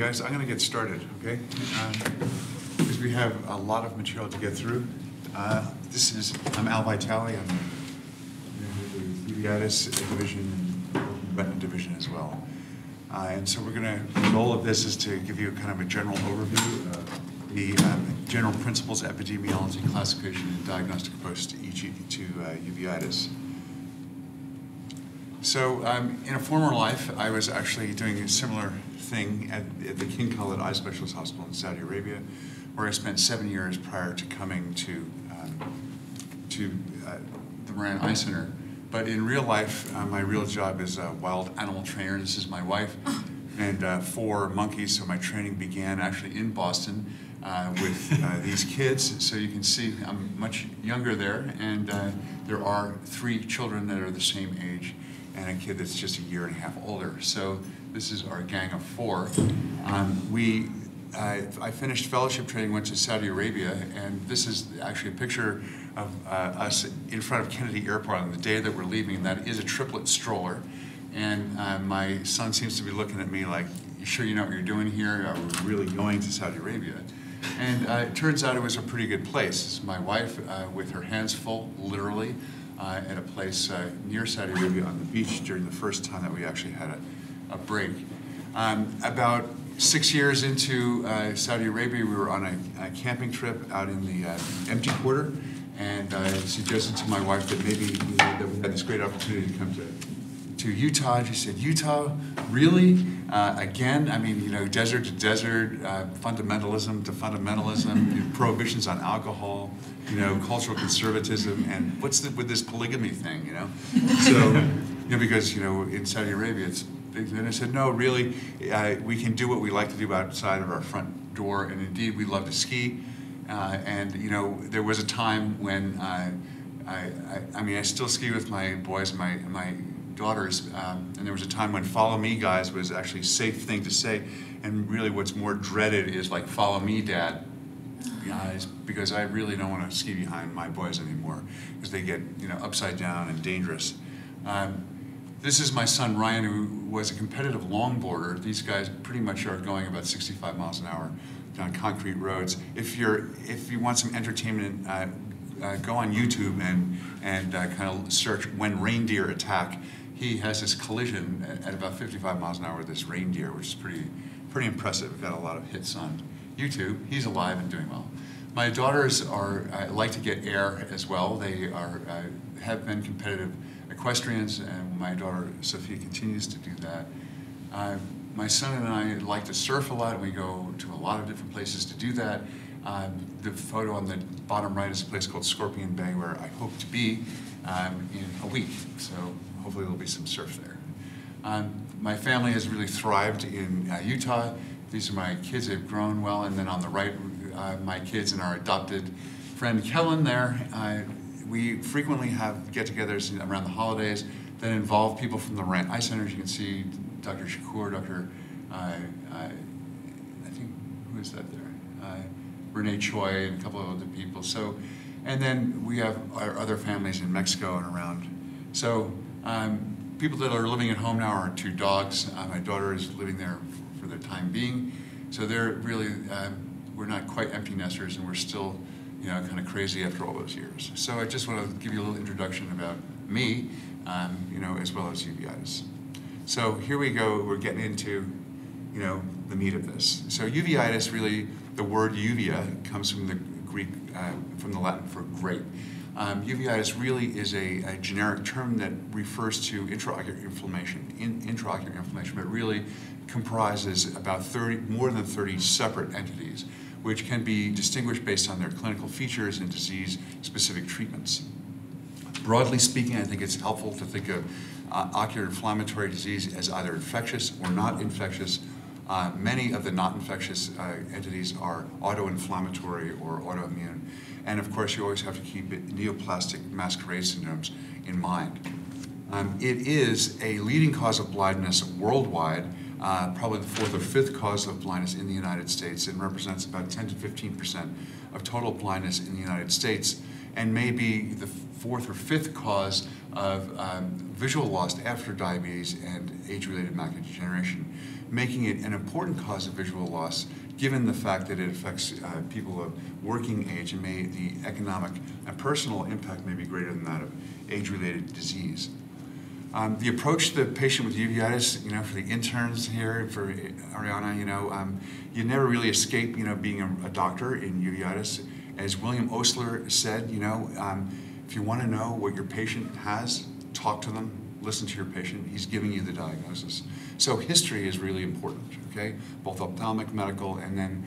guys, I'm going to get started, okay? Um, Because we have a lot of material to get through. Uh, This is, I'm Al Vitale, I'm the uveitis division and retina division as well. Uh, And so we're going to, the goal of this is to give you kind of a general overview of the um, general principles, epidemiology, classification, and diagnostic approach to each, to uh, uveitis. So um, in a former life, I was actually doing a similar thing at, at the King Khalid Eye Specialist Hospital in Saudi Arabia, where I spent seven years prior to coming to um, to uh, the Moran Eye Center. But in real life, uh, my real job is a wild animal trainer. This is my wife and uh, four monkeys. So my training began actually in Boston uh, with uh, these kids. So you can see I'm much younger there, and uh, there are three children that are the same age and a kid that's just a year and a half older. So this is our gang of four. Um, we, uh, I finished fellowship training, went to Saudi Arabia, and this is actually a picture of uh, us in front of Kennedy Airport on the day that we're leaving, and that is a triplet stroller. And uh, my son seems to be looking at me like, you sure you know what you're doing here? Are we really going to Saudi Arabia? And uh, it turns out it was a pretty good place. My wife, uh, with her hands full, literally, uh, at a place uh, near Saudi Arabia on the beach during the first time that we actually had a, a break. Um, about six years into uh, Saudi Arabia, we were on a, a, camping trip out in the uh, empty quarter, and I suggested to my wife that maybe you know, that we had this great opportunity to come to to Utah. And she said, Utah, really? Uh, again, I mean, you know, desert to desert, uh, fundamentalism to fundamentalism, prohibitions on alcohol, you know, cultural conservatism, and what's the, with this polygamy thing, you know? So, you know, because, you know, in Saudi Arabia, it's And I said, no, really, uh, we can do what we like to do outside of our front door, and indeed, we love to ski. Uh, and, you know, there was a time when I, I, I mean, I still ski with my boys, my, my daughters, um, and there was a time when "follow me, guys" was actually a safe thing to say, and really, what's more dreaded is like "follow me, dad," guys, because I really don't want to ski behind my boys anymore because they get you know upside down and dangerous. Um, this is my son Ryan, who was a competitive longboarder. These guys pretty much are going about 65 miles an hour down concrete roads. If you're if you want some entertainment. Uh, uh, go on YouTube and and uh, kind of search when reindeer attack he has this collision at, about 55 miles an hour with this reindeer, which is pretty, pretty impressive. We've got a lot of hits on YouTube. He's alive and doing well. My daughters are uh, like to get air as well. They are uh, have been competitive equestrians, and my daughter Sophia continues to do that. Uh, my son and I like to surf a lot, and we go to a lot of different places to do that. Um, the photo on the bottom right is a place called Scorpion Bay, where I hope to be um, in a week. So hopefully there'll be some surf there. Um, my family has really thrived in uh, Utah. These are my kids, they've grown well. And then on the right, uh, my kids and our adopted friend Kellen there. Uh, we frequently have get-togethers around the holidays that involve people from the Moran Eye Centers. You can see Dr. Shakoor, Dr. Uh, uh, I think, who is that there? Uh, Renee Choi and a couple of other people. So, and then we have our other families in Mexico and around. So um, people that are living at home now are two dogs. Uh, my daughter is living there for the time being. So they're really, um, we're not quite empty nesters and we're still, you know, kind of crazy after all those years. So I just want to give you a little introduction about me, um, you know, as well as uveitis. So here we go, we're getting into, you know, the meat of this. So uveitis really, the word uvea comes from the Greek, uh, from the Latin for grape. Um, uveitis really is a, a, generic term that refers to intraocular inflammation, in, intraocular inflammation, but really comprises about 30, more than 30 separate entities, which can be distinguished based on their clinical features and disease-specific treatments. Broadly speaking, I think it's helpful to think of uh, ocular inflammatory disease as either infectious or not infectious. Uh, many of the not infectious uh, entities are auto-inflammatory or autoimmune. And of course, you always have to keep neoplastic masquerade syndromes in mind. Um, it is a leading cause of blindness worldwide, uh, probably the fourth or fifth cause of blindness in the United States, and represents about 10 to 15 percent of total blindness in the United States, and may be the fourth or fifth cause of um, visual loss after diabetes and age-related macular degeneration, making it an important cause of visual loss given the fact that it affects uh, people of working age and may the economic and personal impact may be greater than that of age-related disease. Um, the approach to the patient with uveitis, you know, for the interns here, for Ariana, you know, um, you never really escape, you know, being a, a, doctor in uveitis. As William Osler said, you know, um, if you want to know what your patient has, talk to them, listen to your patient. He's giving you the diagnosis. So history is really important, okay? Both ophthalmic, medical, and then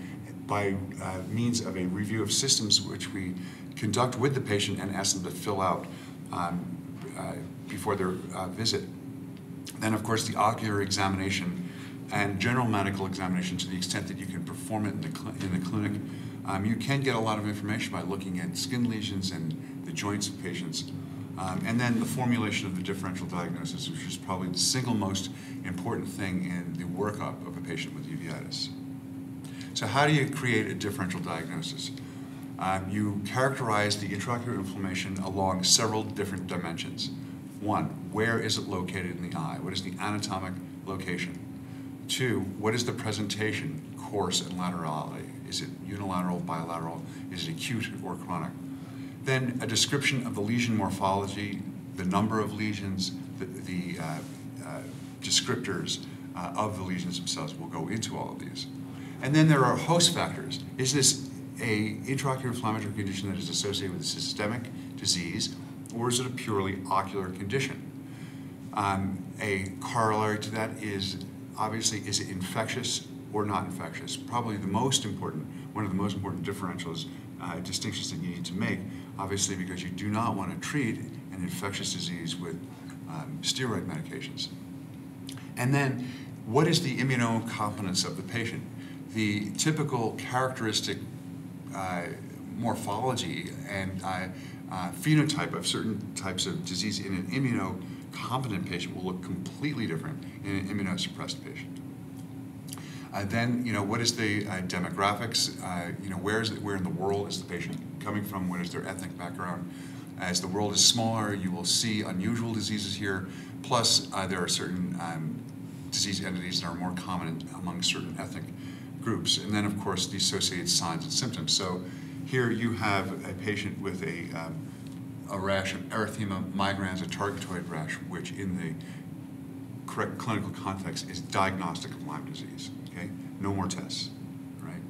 by uh, means of a review of systems which we conduct with the patient and ask them to fill out um, uh, before their uh, visit. Then, of course, the ocular examination and general medical examination to the extent that you can perform it in the, in the clinic. Um, you can get a lot of information by looking at skin lesions and the joints of patients. Um, and then the formulation of the differential diagnosis, which is probably the single most important thing in the workup of a patient with uveitis. So how do you create a differential diagnosis? Um, you characterize the intraocular inflammation along several different dimensions. One, where is it located in the eye? What is the anatomic location? Two, what is the presentation, course, and laterality? Is it unilateral, bilateral? Is it acute or chronic? Then a description of the lesion morphology, the number of lesions, the, the uh, uh, descriptors uh, of the lesions themselves will go into all of these. And then there are host factors. Is this a intraocular inflammatory condition that is associated with a systemic disease, or is it a purely ocular condition? Um, a corollary to that is obviously, is it infectious or not infectious? Probably the most important, one of the most important differentials, uh, distinctions that you need to make obviously because you do not want to treat an infectious disease with um, steroid medications. And then, what is the immunocompetence of the patient? The typical characteristic morphology and uh, uh, phenotype of certain types of disease in an immunocompetent patient will look completely different in an immunosuppressed patient. Uh, then, you know, what is the uh, demographics? Uh, you know, where is it, where in the world is the patient coming from? What is their ethnic background? As the world is smaller, you will see unusual diseases here. Plus, uh, there are certain um, disease entities that are more common among certain ethnic groups. And then, of course, the associated signs and symptoms. So here you have a patient with a, um, a rash of erythema migrans, a targetoid rash, which in the correct clinical context is diagnostic of Lyme disease. Okay, no more tests, right?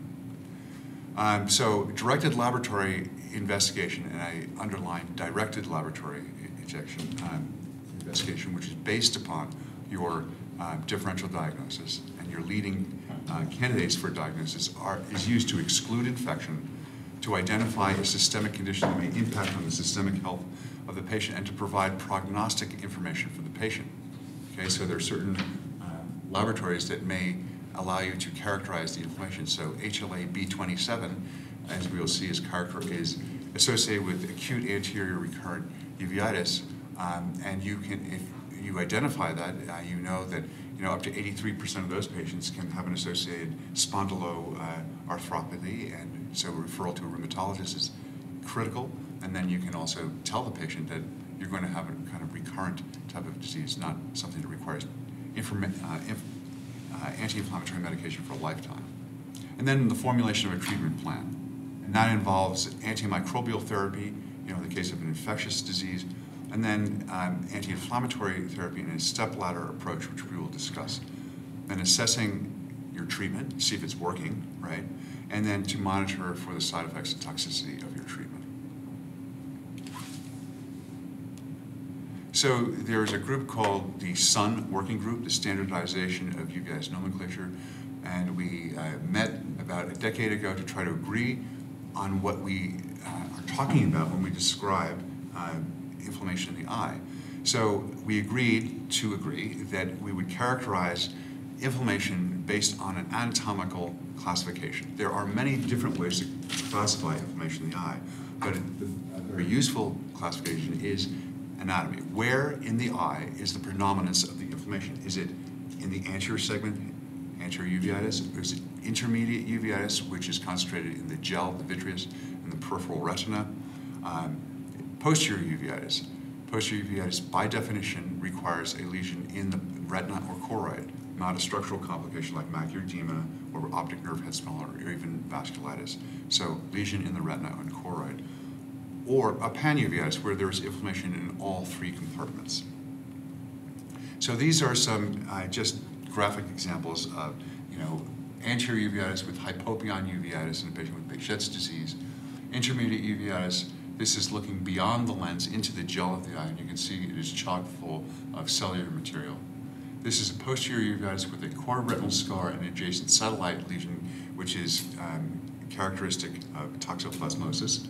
Um, so directed laboratory investigation, and I underline directed laboratory injection um, investigation, which is based upon your uh, differential diagnosis your leading uh, candidates for diagnosis are, is used to exclude infection, to identify a systemic condition that may impact on the systemic health of the patient, and to provide prognostic information for the patient. Okay, so there are certain uh, laboratories that may allow you to characterize the inflammation. So HLA B27, as we will see, is, is associated with acute anterior recurrent uveitis, um, and you can, if you identify that, uh, you know that you know up to 83% of those patients can have an associated spondyloarthropathy, and so referral to a rheumatologist is critical. And then you can also tell the patient that you're going to have a kind of recurrent type of disease, not something that requires uh, uh, anti-inflammatory medication for a lifetime. And then the formulation of a treatment plan. And that involves antimicrobial therapy, you know, in the case of an infectious disease, and then um, anti-inflammatory therapy and a step-ladder approach, which we will discuss. Then assessing your treatment, see if it's working, right? And then to monitor for the side effects and toxicity of your treatment. So there's a group called the SUN Working Group, the Standardization of uveitis Nomenclature, and we uh, met about a decade ago to try to agree on what we uh, are talking about when we describe uh, inflammation in the eye. So we agreed to agree that we would characterize inflammation based on an anatomical classification. There are many different ways to classify inflammation in the eye, but a very useful classification is anatomy. Where in the eye is the predominance of the inflammation? Is it in the anterior segment, anterior uveitis, or is it intermediate uveitis, which is concentrated in the gel, the vitreous, and the peripheral retina? Um, Posterior uveitis. Posterior uveitis, by definition, requires a lesion in the retina or choroid, not a structural complication like macular edema or optic nerve head smell or even vasculitis. So lesion in the retina and choroid. Or a panuveitis, where there's inflammation in all three compartments. So these are some uh, just graphic examples of, you know, anterior uveitis with hypopyon uveitis in a patient with Behçet's disease. Intermediate uveitis, this is looking beyond the lens into the gel of the eye, and you can see it is chock full of cellular material. This is a posterior uveitis with a chorioretinal scar and adjacent satellite lesion, which is um, characteristic of toxoplasmosis.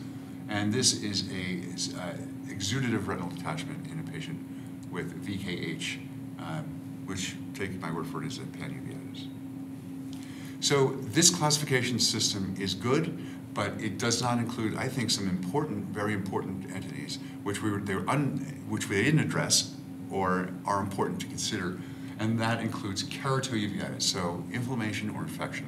And this is a is, uh, exudative retinal detachment in a patient with VKH, um, which, take my word for it, is a panuveitis. So this classification system is good, but it does not include, I think, some important, very important entities, which we were, they were un, which we didn't address or are important to consider and that includes keratouveitis, so inflammation or infection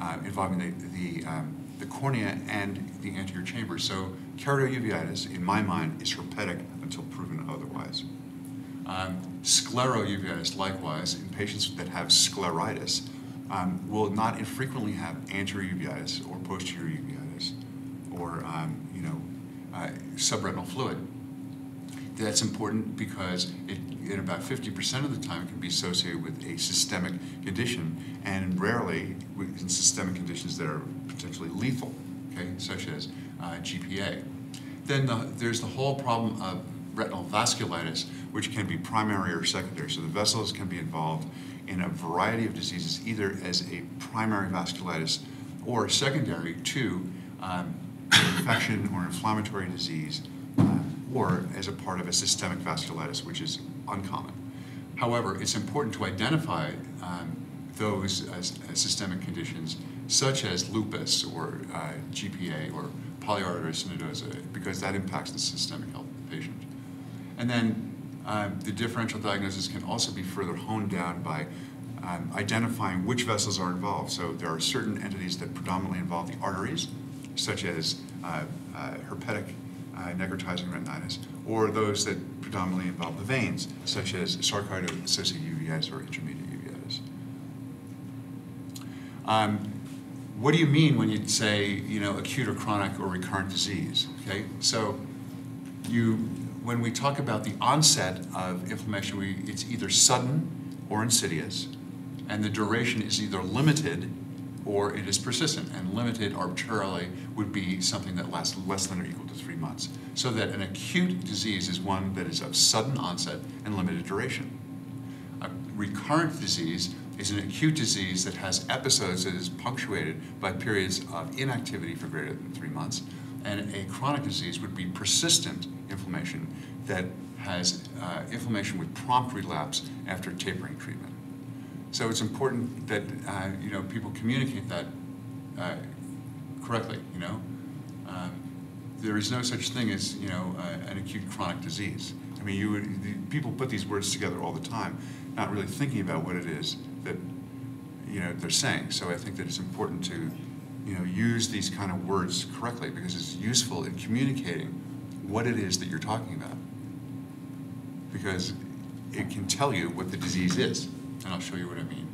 uh, involving the, the, um, the, cornea and the anterior chamber. So keratouveitis, in my mind, is herpetic until proven otherwise. Um, sclerouveitis, likewise, in patients that have scleritis, um, will not infrequently have anterior uveitis or posterior uveitis or, um, you know, uh, subretinal fluid. That's important because it, in about 50% of the time it can be associated with a systemic condition and rarely in systemic conditions that are potentially lethal, okay, such as uh, GPA. Then the, there's the whole problem of retinal vasculitis, which can be primary or secondary. So the vessels can be involved in a variety of diseases, either as a primary vasculitis or secondary to um, infection or inflammatory disease or as a part of a systemic vasculitis, which is uncommon. However, it's important to identify um, those as, as, systemic conditions, such as lupus or uh, GPA or polyarteritis nodosa, because that impacts the systemic health of the patient. And then um, the differential diagnosis can also be further honed down by um, identifying which vessels are involved. So there are certain entities that predominantly involve the arteries, such as uh, uh, herpetic uh, necrotizing retinitis, or those that predominantly involve the veins, such as sarcoid-associated uveitis or intermediate uveitis. Um, what do you mean when you say, you know, acute or chronic or recurrent disease? Okay, so you, when we talk about the onset of inflammation, we, it's either sudden or insidious, and the duration is either limited or it is persistent, and limited arbitrarily would be something that lasts less than or equal to three months. So that an acute disease is one that is of sudden onset and limited duration. A recurrent disease is an acute disease that has episodes that is punctuated by periods of inactivity for greater than three months. And a chronic disease would be persistent inflammation that has uh, inflammation with prompt relapse after tapering treatment. So it's important that uh, you know people communicate that uh, correctly. You know, um, there is no such thing as you know uh, an acute chronic disease. I mean, you would, people put these words together all the time, not really thinking about what it is that you know they're saying. So I think that it's important to you know use these kind of words correctly because it's useful in communicating what it is that you're talking about because it can tell you what the disease is and I'll show you what I mean.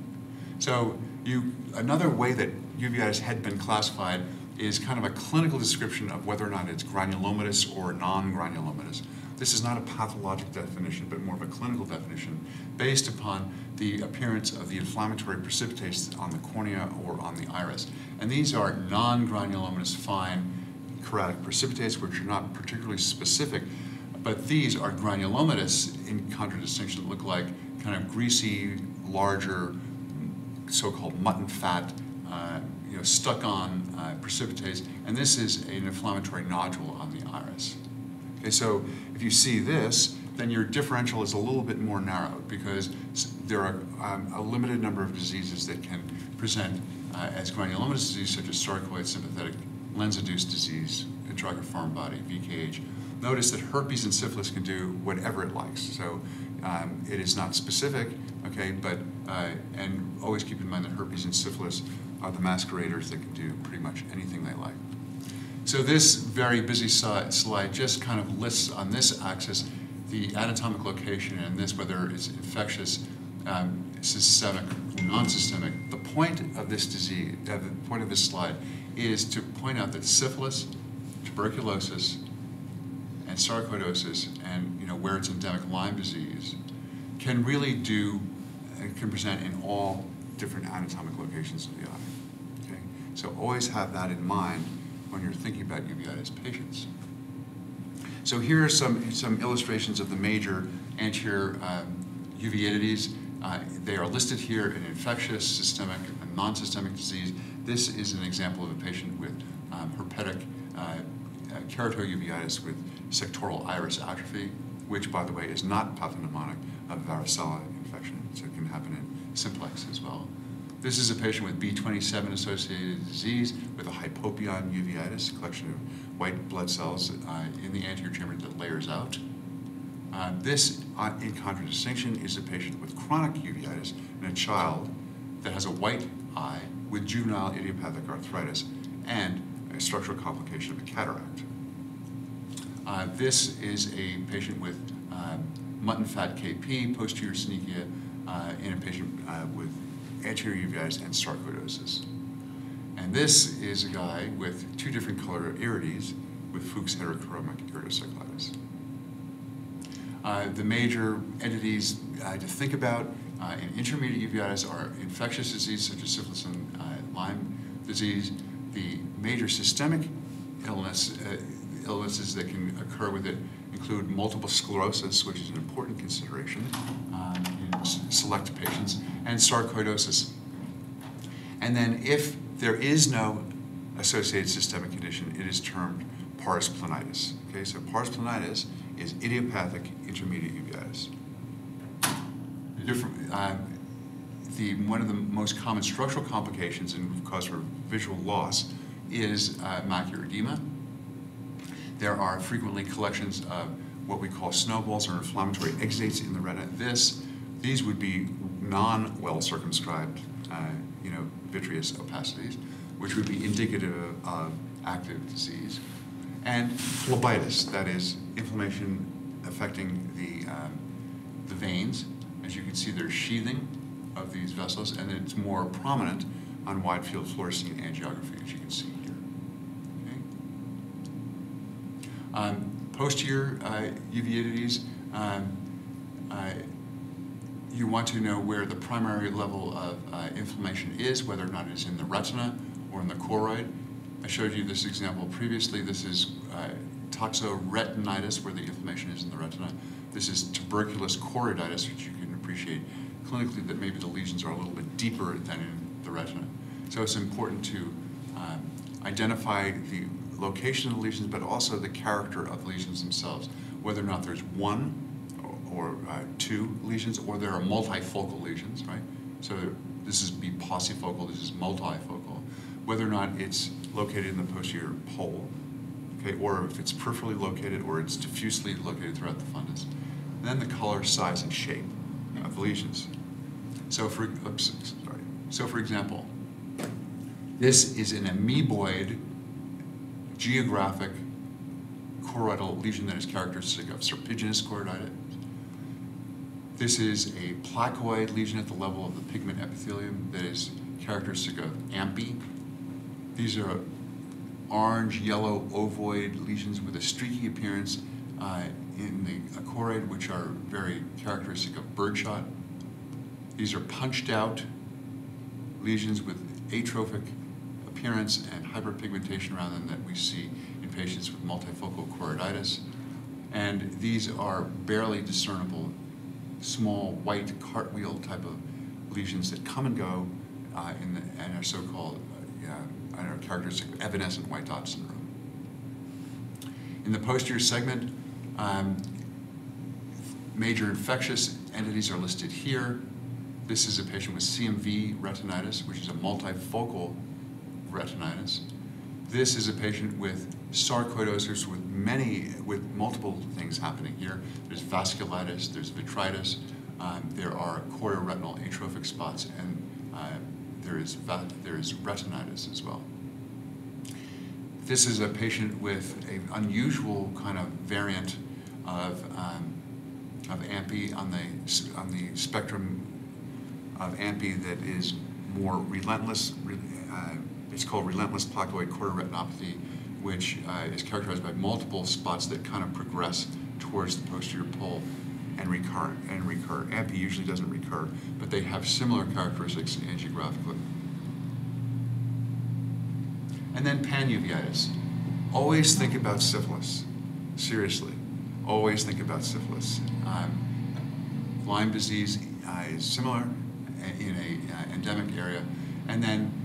So you, another way that uveitis had been classified is kind of a clinical description of whether or not it's granulomatous or non-granulomatous. This is not a pathologic definition, but more of a clinical definition based upon the appearance of the inflammatory precipitates on the cornea or on the iris. And these are non-granulomatous fine keratic precipitates, which are not particularly specific, but these are granulomatous in contradistinction, that look like kind of greasy, larger, so-called mutton fat, uh, you know, stuck on uh, precipitates, and this is an inflammatory nodule on the iris. Okay, so if you see this, then your differential is a little bit more narrowed because there are um, a limited number of diseases that can present uh, as granulomatous disease, such as sarcoid sympathetic lens-induced disease, drug foreign body, VKH. Notice that herpes and syphilis can do whatever it likes. So um, it is not specific, okay, but, uh, and always keep in mind that herpes and syphilis are the masqueraders that can do pretty much anything they like. So this very busy slide just kind of lists on this axis the anatomic location and this, whether it's infectious, um, systemic, non-systemic. The point of this disease, uh, the point of this slide, is to point out that syphilis, tuberculosis, and sarcoidosis, and you know where it's endemic Lyme disease, can really do, and can present in all different anatomic locations of the eye. Okay, so always have that in mind when you're thinking about uveitis patients. So here are some some illustrations of the major anterior um, uveitis. Uh, they are listed here in infectious, systemic, and non-systemic disease. This is an example of a patient with um, herpetic uh, uh, keratouveitis with sectoral iris atrophy, which, by the way, is not pathognomonic of varicella infection, so it can happen in simplex as well. This is a patient with B27 associated disease with a hypopyon uveitis, collection of white blood cells uh, in the anterior chamber that layers out. Uh, this, uh, in contradistinction, is a patient with chronic uveitis in a child that has a white eye with juvenile idiopathic arthritis and a structural complication of a cataract. Uh, this is a patient with uh, mutton fat KP, posterior synechia, uh, in a patient uh, with anterior uveitis and sarcoidosis. And this is a guy with two different color irides with Fuchs heterochromic iridocyclitis. Uh, the major entities uh, to think about uh, in intermediate uveitis are infectious disease such as syphilis and uh, Lyme disease. The major systemic illness, illnesses that can occur with it include multiple sclerosis, which is an important consideration um, in select patients, and sarcoidosis. And then if there is no associated systemic condition, it is termed pars planitis. Okay, so pars planitis is idiopathic intermediate uveitis. Different, um, the, one of the most common structural complications and cause for visual loss is uh, macular edema. There are frequently collections of what we call snowballs or inflammatory exudates in the retina. This, these would be non-well circumscribed, uh, you know, vitreous opacities, which would be indicative of, active disease. And phlebitis, that is inflammation affecting the, um, the veins. As you can see, there's sheathing of these vessels, and it's more prominent on wide field fluorescein angiography, as you can see here. Okay? Um, posterior uh, uveitis, um, uh, you want to know where the primary level of uh, inflammation is, whether or not it is in the retina or in the choroid. I showed you this example previously. This is uh, toxoretinitis, where the inflammation is in the retina. This is tuberculous choroiditis, which you can appreciate clinically that maybe the lesions are a little bit deeper than in the retina. So it's important to um, identify the location of the lesions, but also the character of lesions themselves, whether or not there's one or, or uh, two lesions, or there are multifocal lesions, right? So this is be paucifocal, this is multifocal. Whether or not it's located in the posterior pole, okay, or if it's peripherally located or it's diffusely located throughout the fundus. And then the color, size, and shape of lesions. So for, oops, sorry. So for example, this is an amoeboid geographic choroidal lesion that is characteristic of serpiginous choroiditis. This is a placoid lesion at the level of the pigment epithelium that is characteristic of AMPI. These are orange, yellow, ovoid lesions with a streaky appearance uh, in the choroid, which are very characteristic of birdshot. These are punched out lesions with atrophic appearance and hyperpigmentation around them that we see in patients with multifocal choroiditis. And these are barely discernible, small white cartwheel type of lesions that come and go uh, in the, and are so-called uh, characteristic of evanescent white dot syndrome. In the posterior segment, um, major infectious entities are listed here. This is a patient with CMV retinitis, which is a multifocal retinitis. This is a patient with sarcoidosis with many, with multiple things happening here. There's vasculitis, there's vitritis, um, there are chorioretinal atrophic spots, and uh, there is, there is retinitis as well. this is a patient with an unusual kind of variant of, um, of AMPI on the, on the spectrum of AMPI that is more relentless. Re, uh, it's called relentless placoid chorioretinopathy, which uh, is characterized by multiple spots that kind of progress towards the posterior pole and recur and recur. AMPI usually doesn't recur, but they have similar characteristics angiographically. And then panuveitis. Always think about syphilis. Seriously. Always think about syphilis. Um, Lyme disease uh, is similar in a uh, endemic area. And then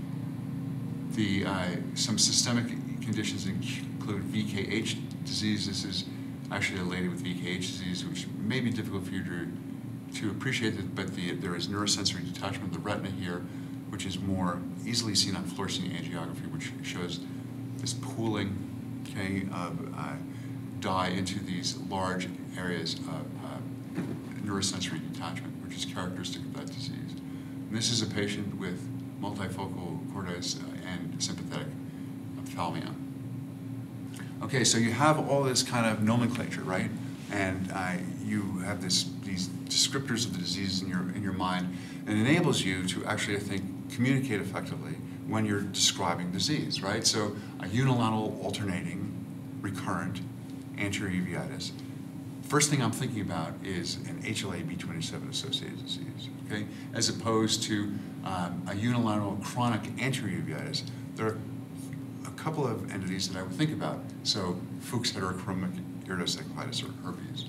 the, uh, some systemic conditions include VKH disease. This is actually a lady with VKH disease, which may be difficult for you to, to appreciate, it, but the, there is neurosensory detachment of the retina here, which is more easily seen on fluorescein angiography, which shows this pooling okay, of uh, dye into these large areas of uh, neurosensory detachment, which is characteristic of that disease. And this is a patient with multifocal choroiditis and sympathetic ophthalmia. Okay, so you have all this kind of nomenclature, right? And uh, you have this, these descriptors of the disease in your, in your mind, and enables you to actually, I think, communicate effectively when you're describing disease, right? So a unilateral alternating recurrent anterior uveitis. First thing I'm thinking about is an HLA-B27 associated disease, okay? As opposed to um, a unilateral chronic anterior uveitis. There are a couple of entities that I would think about. So Fuchs heterochromic iridocyclitis or herpes.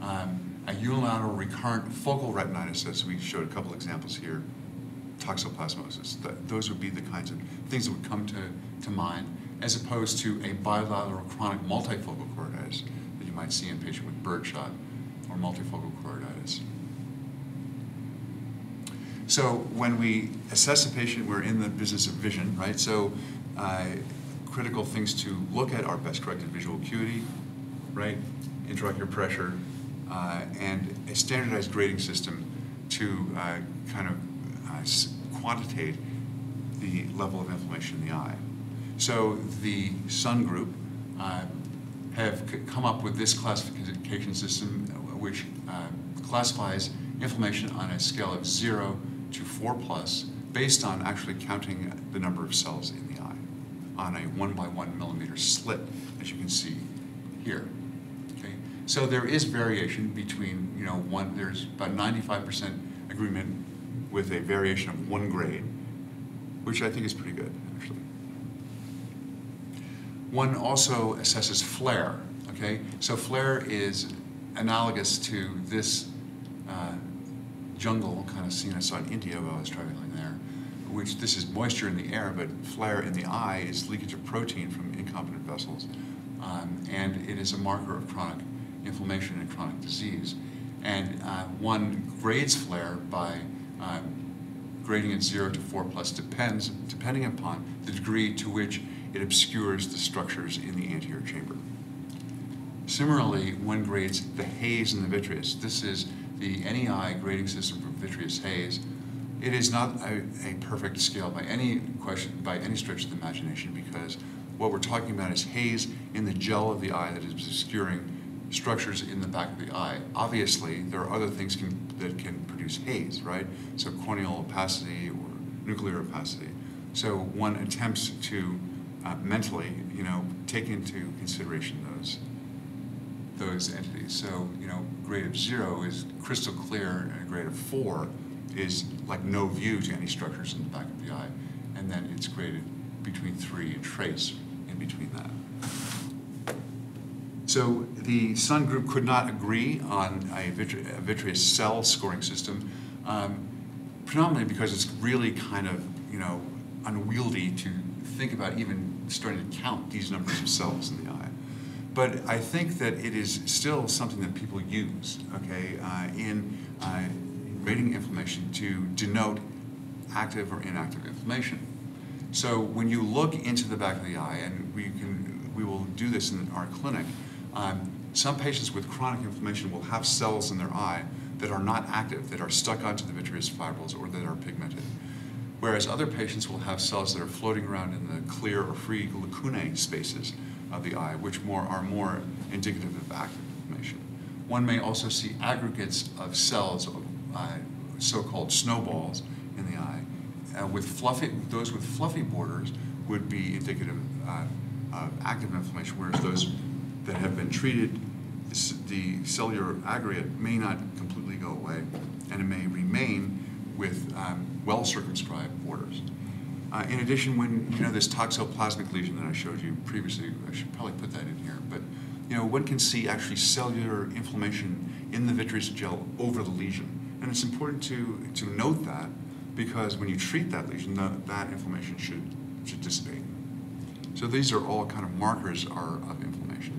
Um, a unilateral recurrent focal retinitis, as we showed a couple examples here, toxoplasmosis. Those would be the kinds of things that would come to, to mind, as opposed to a bilateral chronic multifocal choroiditis you might see in a patient with birdshot or multifocal choroiditis. So when we assess a patient, we're in the business of vision, right? So uh, critical things to look at are best corrected visual acuity, right? Intraocular pressure, uh, and a standardized grading system to uh, kind of uh, quantitate the level of inflammation in the eye. So the Sun Group uh, have come up with this classification system uh, which uh, classifies inflammation on a scale of 0 to 4 plus based on actually counting the number of cells in the eye on a 1 by 1 millimeter slit, as you can see here. Okay? So there is variation between, you know, one, there's about 95% agreement with a variation of one grade, which I think is pretty good. One also assesses flare, okay? So flare is analogous to this uh, jungle kind of scene I saw in India while I was traveling there, which this is moisture in the air, but flare in the eye is leakage of protein from incompetent vessels. Um, and it is a marker of chronic inflammation and chronic disease. And uh, one grades flare by um, grading it 0 to 4 plus depends, depending upon the degree to which it obscures the structures in the anterior chamber. Similarly, one grades the haze in the vitreous. This is the NEI grading system for vitreous haze. It is not a, a perfect scale by any question, by any stretch of the imagination, because what we're talking about is haze in the gel of the eye that is obscuring structures in the back of the eye. Obviously, there are other things can, that can produce haze, right? So corneal opacity or nuclear opacity. So one attempts to uh, mentally, you know, take into consideration those those entities. So, you know, grade of zero is crystal clear, and a grade of four is like no view to any structures in the back of the eye. And then it's graded between three and trace in between that. So the Sun group could not agree on a, vitre a vitreous cell scoring system, um, predominantly because it's really kind of, you know, unwieldy to think about even starting to count these numbers of cells in the eye. But I think that it is still something that people use, okay, uh, in uh, rating inflammation to denote active or inactive inflammation. So when you look into the back of the eye, and we can, we will do this in our clinic, um, some patients with chronic inflammation will have cells in their eye that are not active, that are stuck onto the vitreous fibrils or that are pigmented. Whereas other patients will have cells that are floating around in the clear or free lacunae spaces of the eye, which more are more indicative of inflammation. One may also see aggregates of cells, uh, so-called snowballs, in the eye. Uh, with fluffy, those with fluffy borders would be indicative uh, of active inflammation, whereas those that have been treated, the cellular aggregate may not completely go away, and it may remain with um, well-circumscribed borders. Uh, in addition, when you know this toxoplasmic lesion that I showed you previously, I should probably put that in here, but you know one can see actually cellular inflammation in the vitreous gel over the lesion, and it's important to to note that because when you treat that lesion, the, that inflammation should should dissipate. So these are all kind of markers are of inflammation.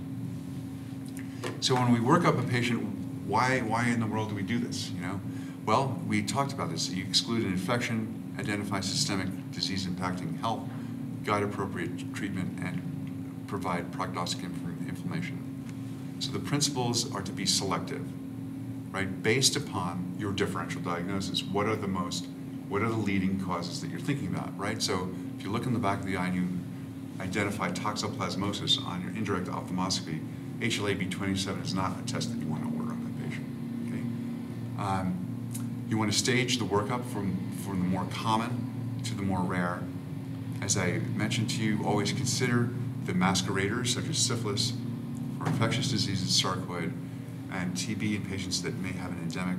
So when we work up a patient, why why in the world do we do this? You know, well, we talked about this. You exclude an infection, identify systemic disease impacting health, guide appropriate treatment, and provide prognostic information. So the principles are to be selective, right? Based upon your differential diagnosis. What are the most, what are the leading causes that you're thinking about, right? So if you look in the back of the eye and you identify toxoplasmosis on your indirect ophthalmoscopy, HLA-B27 is not a test that you want to order on that patient, okay? Um, you want to stage the workup from, from the more common to the more rare. As I mentioned to you, always consider the masqueraders such as syphilis or infectious diseases, sarcoid, and TB in patients that may have an endemic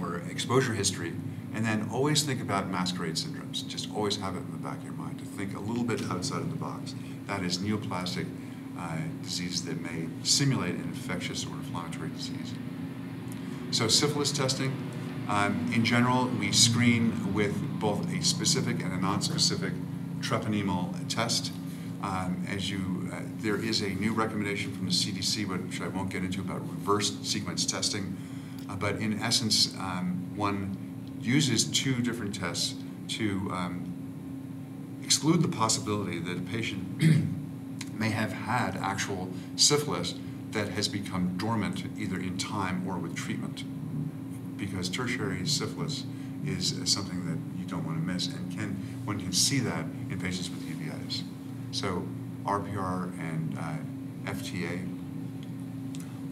or exposure history. And then always think about masquerade syndromes. Just always have it in the back of your mind to think a little bit outside of the box. That is neoplastic uh, disease that may simulate an infectious or inflammatory disease. So syphilis testing, um, in general, we screen with both a specific and a non-specific treponemal test. Um, as you, uh, there is a new recommendation from the CDC, which I won't get into, about reverse sequence testing. Uh, but in essence, um, one uses two different tests to um, exclude the possibility that a patient may have had actual syphilis that has become dormant either in time or with treatment because tertiary syphilis is something that you don't want to miss, and can one can see that in patients with uveitis. So RPR and uh, FTA,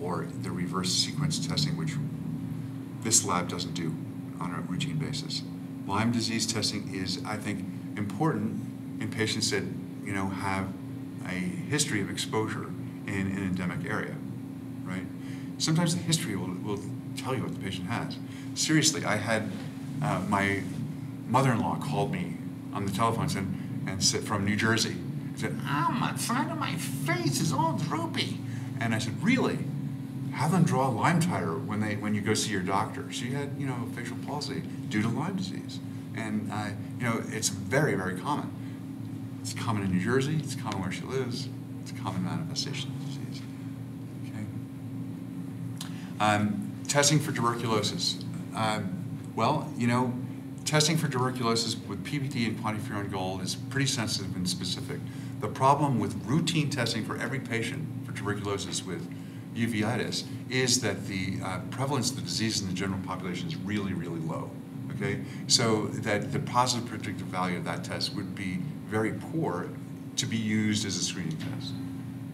or the reverse sequence testing, which this lab doesn't do on a routine basis. Lyme disease testing is, I think, important in patients that you know have a history of exposure in an endemic area, right? Sometimes the history will, will tell you what the patient has. Seriously, I had uh, my mother-in-law called me on the telephone and, and said from New Jersey. Said, "Oh, my side of my face is all droopy," and I said, "Really? Have them draw a Lyme titer when they when you go see your doctor." She had you know facial palsy due to Lyme disease, and uh, you know it's very very common. It's common in New Jersey. It's common where she lives. It's a common manifestation of disease. Okay. Um, testing for tuberculosis. Um, well, you know, testing for tuberculosis with PPD and quantiferon gold is pretty sensitive and specific. The problem with routine testing for every patient for tuberculosis with uveitis is that the uh, prevalence of the disease in the general population is really, really low. Okay, so that the positive predictive value of that test would be very poor to be used as a screening test.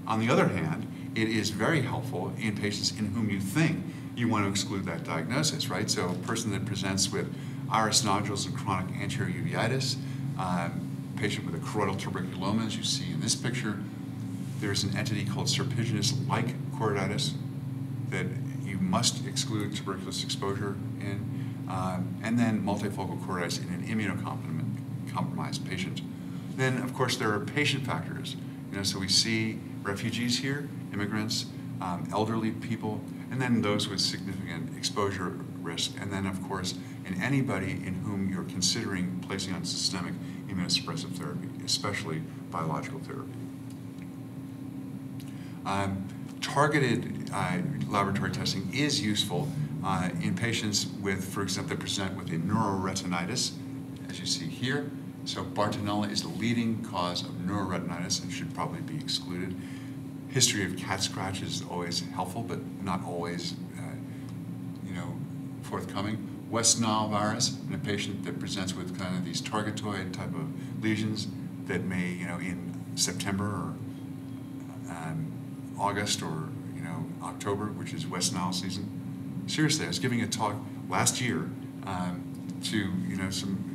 On the other hand, it is very helpful in patients in whom you think you want to exclude that diagnosis, right? So a person that presents with iris nodules and chronic anterior uveitis, um, patient with a choroidal tuberculoma, as you see in this picture, there's an entity called serpiginous-like choroiditis that you must exclude tuberculosis exposure in, um, and then multifocal choroiditis in an immunocompromised patient. Then, of course, there are patient factors. You know, so we see refugees here, immigrants, um, elderly people, and then those with significant exposure risk, and then of course in anybody in whom you're considering placing on systemic immunosuppressive therapy, especially biological therapy. Um, targeted uh, laboratory testing is useful uh, in patients with, for example, that present with a neuroretinitis, as you see here. So Bartonella is the leading cause of neuroretinitis and should probably be excluded history of cat scratch is always helpful, but not always, uh, you know, forthcoming. West Nile virus in a patient that presents with kind of these targetoid type of lesions that may, you know, in September or um, August or, you know, October, which is West Nile season. Seriously, I was giving a talk last year um, to, you know, some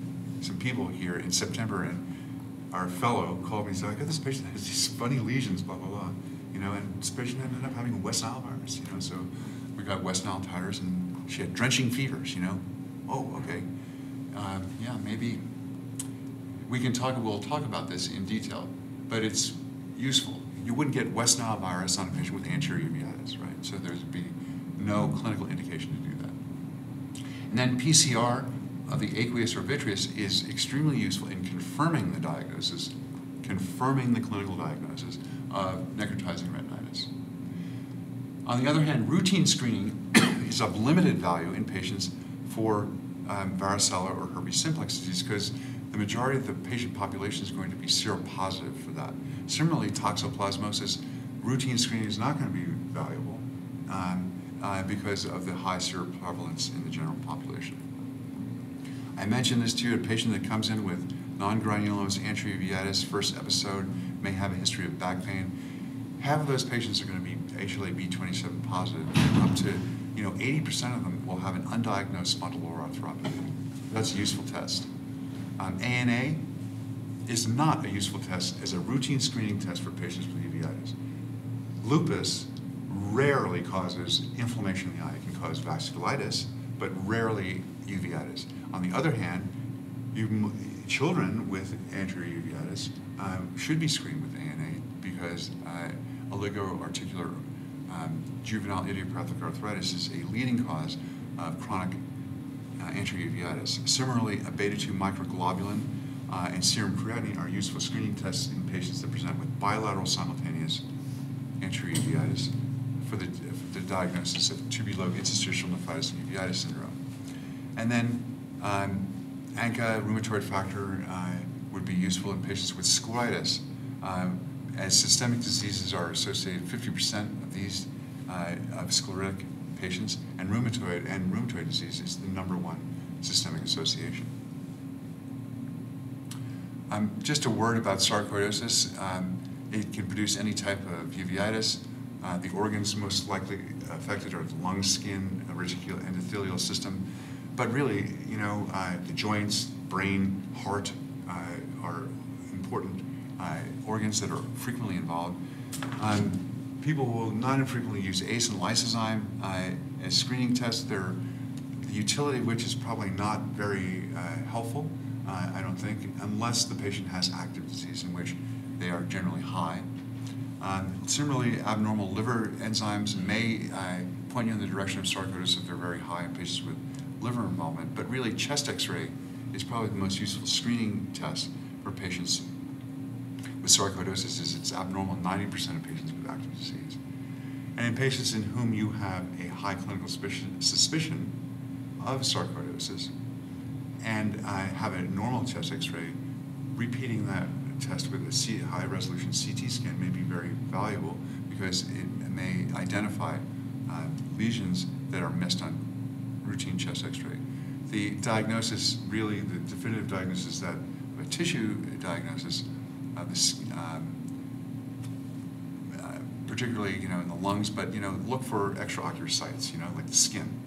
some people here in September, and our fellow called me and said, I got this patient that has these funny lesions, blah, blah, blah. You know, and patient ended up having West Nile virus, you know, so we got West Nile titers, and she had drenching fevers, you know. Oh, okay. Um, yeah, maybe we can talk, we'll talk about this in detail, but it's useful. You wouldn't get West Nile virus on a patient with anterior uveitis, right? So there'd be no clinical indication to do that. And then PCR of the aqueous or vitreous is extremely useful in confirming the diagnosis, confirming the clinical diagnosis of necrotizing retinitis. On the other hand, routine screening is of limited value in patients for um, varicella or herpes simplex disease because the majority of the patient population is going to be seropositive for that. Similarly, toxoplasmosis, routine screening is not going to be valuable um, uh, because of the high seroprevalence in the general population. I mentioned this to you, a patient that comes in with non-granulomous anterior uveitis, first episode, may have a history of back pain. Half of those patients are going to be HLA-B27 positive. Up to, you know, 80% of them will have an undiagnosed spondyloarthropathy. That's a useful test. Um, ANA is not a useful test as a routine screening test for patients with uveitis. Lupus rarely causes inflammation in the eye. It can cause vasculitis, but rarely uveitis. On the other hand, you, children with anterior uveitis um, should be screened with ANA because uh, oligoarticular um, juvenile idiopathic arthritis is a leading cause of chronic uh, anterior uveitis. Similarly, a beta-2 microglobulin uh, and serum creatinine are useful screening tests in patients that present with bilateral simultaneous anterior uveitis for the, for the diagnosis of tubulointerstitial interstitial nephritis and uveitis syndrome. And then um, ANCA rheumatoid factor uh, would be useful in patients with scleritis. Um, as systemic diseases are associated, 50% of these uh, of sclerotic patients and rheumatoid and rheumatoid disease is the number one systemic association. Um, just a word about sarcoidosis. Um, it can produce any type of uveitis. Uh, the organs most likely affected are the lung, skin, reticular endothelial system. But really, you know, uh, the joints, brain, heart uh, are important uh, organs that are frequently involved. Um, people will not infrequently use ACE and lysozyme as screening tests. They're, the utility of which is probably not very uh, helpful, uh, I don't think, unless the patient has active disease in which they are generally high. Um, similarly, abnormal liver enzymes may uh, point you in the direction of sarcoidosis if they're very high in patients with liver involvement, but really chest x-ray is probably the most useful screening test for patients with sarcoidosis is it's abnormal 90% of patients with active disease. And in patients in whom you have a high clinical suspicion, suspicion of sarcoidosis and uh, have a normal chest x-ray, repeating that test with a high resolution CT scan may be very valuable because it may identify uh, lesions that are missed on routine chest x-ray. The diagnosis, really, the definitive diagnosis that a tissue diagnosis, uh, um, uh, particularly, you know, in the lungs, but, you know, look for extraocular sites, you know, like the skin,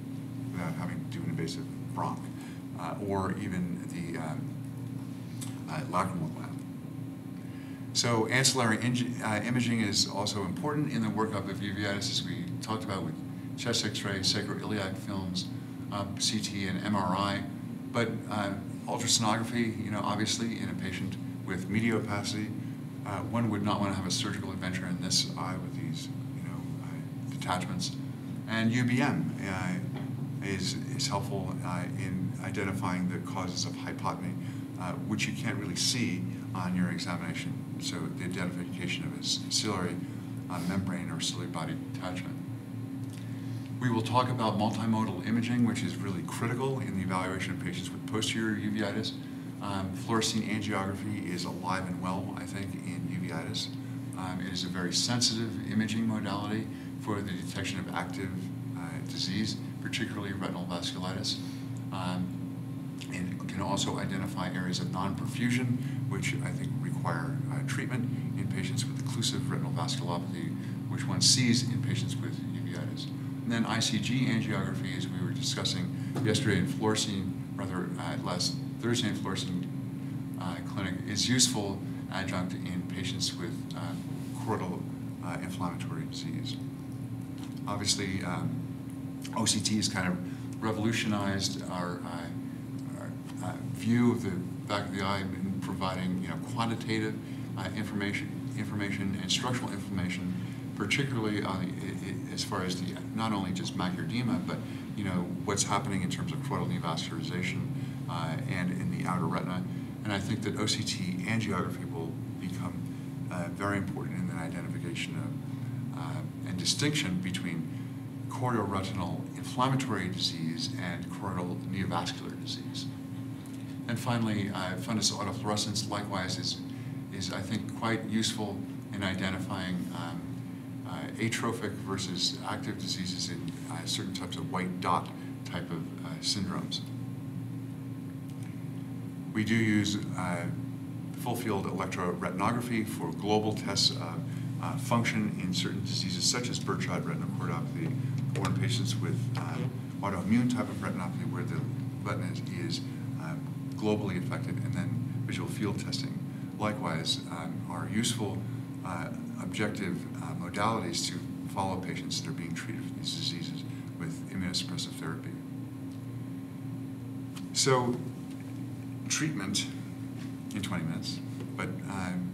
without having to do an invasive bronch, uh, or even the um, uh, lacrimal gland. So ancillary uh, imaging is also important in the workup of uveitis, as we talked about with chest x-ray, sacroiliac films, uh, CT and MRI, but uh, ultrasonography, you know, obviously in a patient with mediopacity, uh, one would not want to have a surgical adventure in this eye with these, you know, uh, detachments. And UBM uh, is, is helpful uh, in identifying the causes of hypotony, which you can't really see on your examination. So the identification of a ciliary membrane or ciliary body detachment. We will talk about multimodal imaging, which is really critical in the evaluation of patients with posterior uveitis. Um, fluorescein angiography is alive and well, I think, in uveitis. Um, it is a very sensitive imaging modality for the detection of active uh, disease, particularly retinal vasculitis. Um, and can also identify areas of non-perfusion, which I think require uh, treatment in patients with occlusive retinal vasculopathy, which one sees in patients with uveitis. And then ICG angiography, as we were discussing yesterday in fluorescein, rather uh, last Thursday in fluorescein uh, clinic, is useful adjunct in patients with uh, choroidal uh, inflammatory disease. Obviously, um, OCT has kind of revolutionized our, uh, our uh, view of the back of the eye in providing you know, quantitative uh, information, information and structural information, particularly as far as the not only just macular edema, but you know what's happening in terms of choroidal neovascularization uh, and in the outer retina. And I think that OCT angiography will become uh, very important in the identification of uh, and distinction between chorioretinal inflammatory disease and choroidal neovascular disease. And finally, uh, fundus autofluorescence likewise is, is, I think, quite useful in identifying um, atrophic versus active diseases in uh, certain types of white dot type of uh, syndromes. We do use uh, full field electroretinography for global tests of uh, function in certain diseases such as retinal choroidopathy or in patients with uh, autoimmune type of retinopathy where the retina is, globally affected and then visual field testing. Likewise, um, are useful uh, objective uh, modalities to follow patients that are being treated for these diseases with immunosuppressive therapy. So treatment in 20 minutes, but um,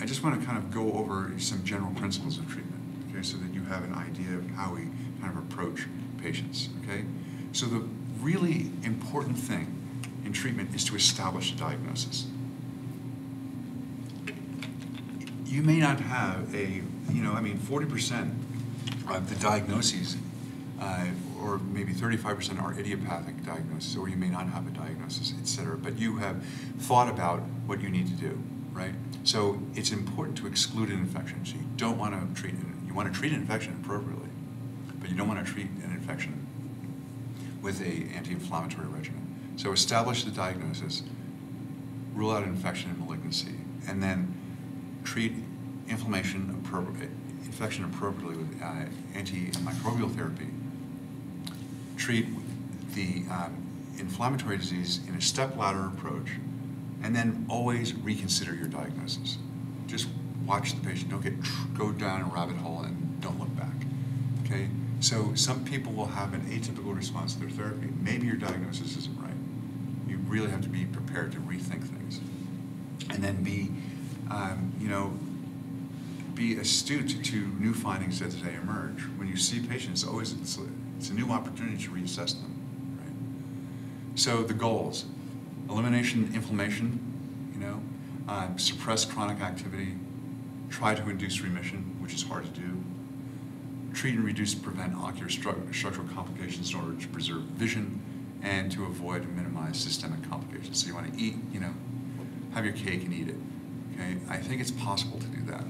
I just want to kind of go over some general principles of treatment, okay, so that you have an idea of how we kind of approach patients, okay? So the really important thing in treatment is to establish a diagnosis. You may not have a, you know, I mean, 40% of the diagnoses uh, or maybe 35% are idiopathic diagnoses, or you may not have a diagnosis, et cetera, but you have thought about what you need to do, right? So it's important to exclude an infection. So you don't want to treat, you want to treat an infection appropriately, but you don't want to treat an infection with a anti-inflammatory regimen. So establish the diagnosis, rule out infection and malignancy, and then treat inflammation infection appropriately with uh, antimicrobial therapy treat the um, inflammatory disease in a step-ladder approach, and then always reconsider your diagnosis. Just watch the patient. Don't get go down a rabbit hole and don't look back. Okay. So some people will have an atypical response to their therapy. Maybe your diagnosis isn't right. You really have to be prepared to rethink things, and then be, um, you know, be astute to new findings as they emerge. When you see patients, always it's, it's a new opportunity to reassess them. Right? So the goals: elimination inflammation, you know, uh, suppress chronic activity, try to induce remission, which is hard to do. Treat and reduce, prevent ocular stru structural complications in order to preserve vision and to avoid and minimize systemic complications. So you want to eat, you know, have your cake and eat it. Okay, I think it's possible to do that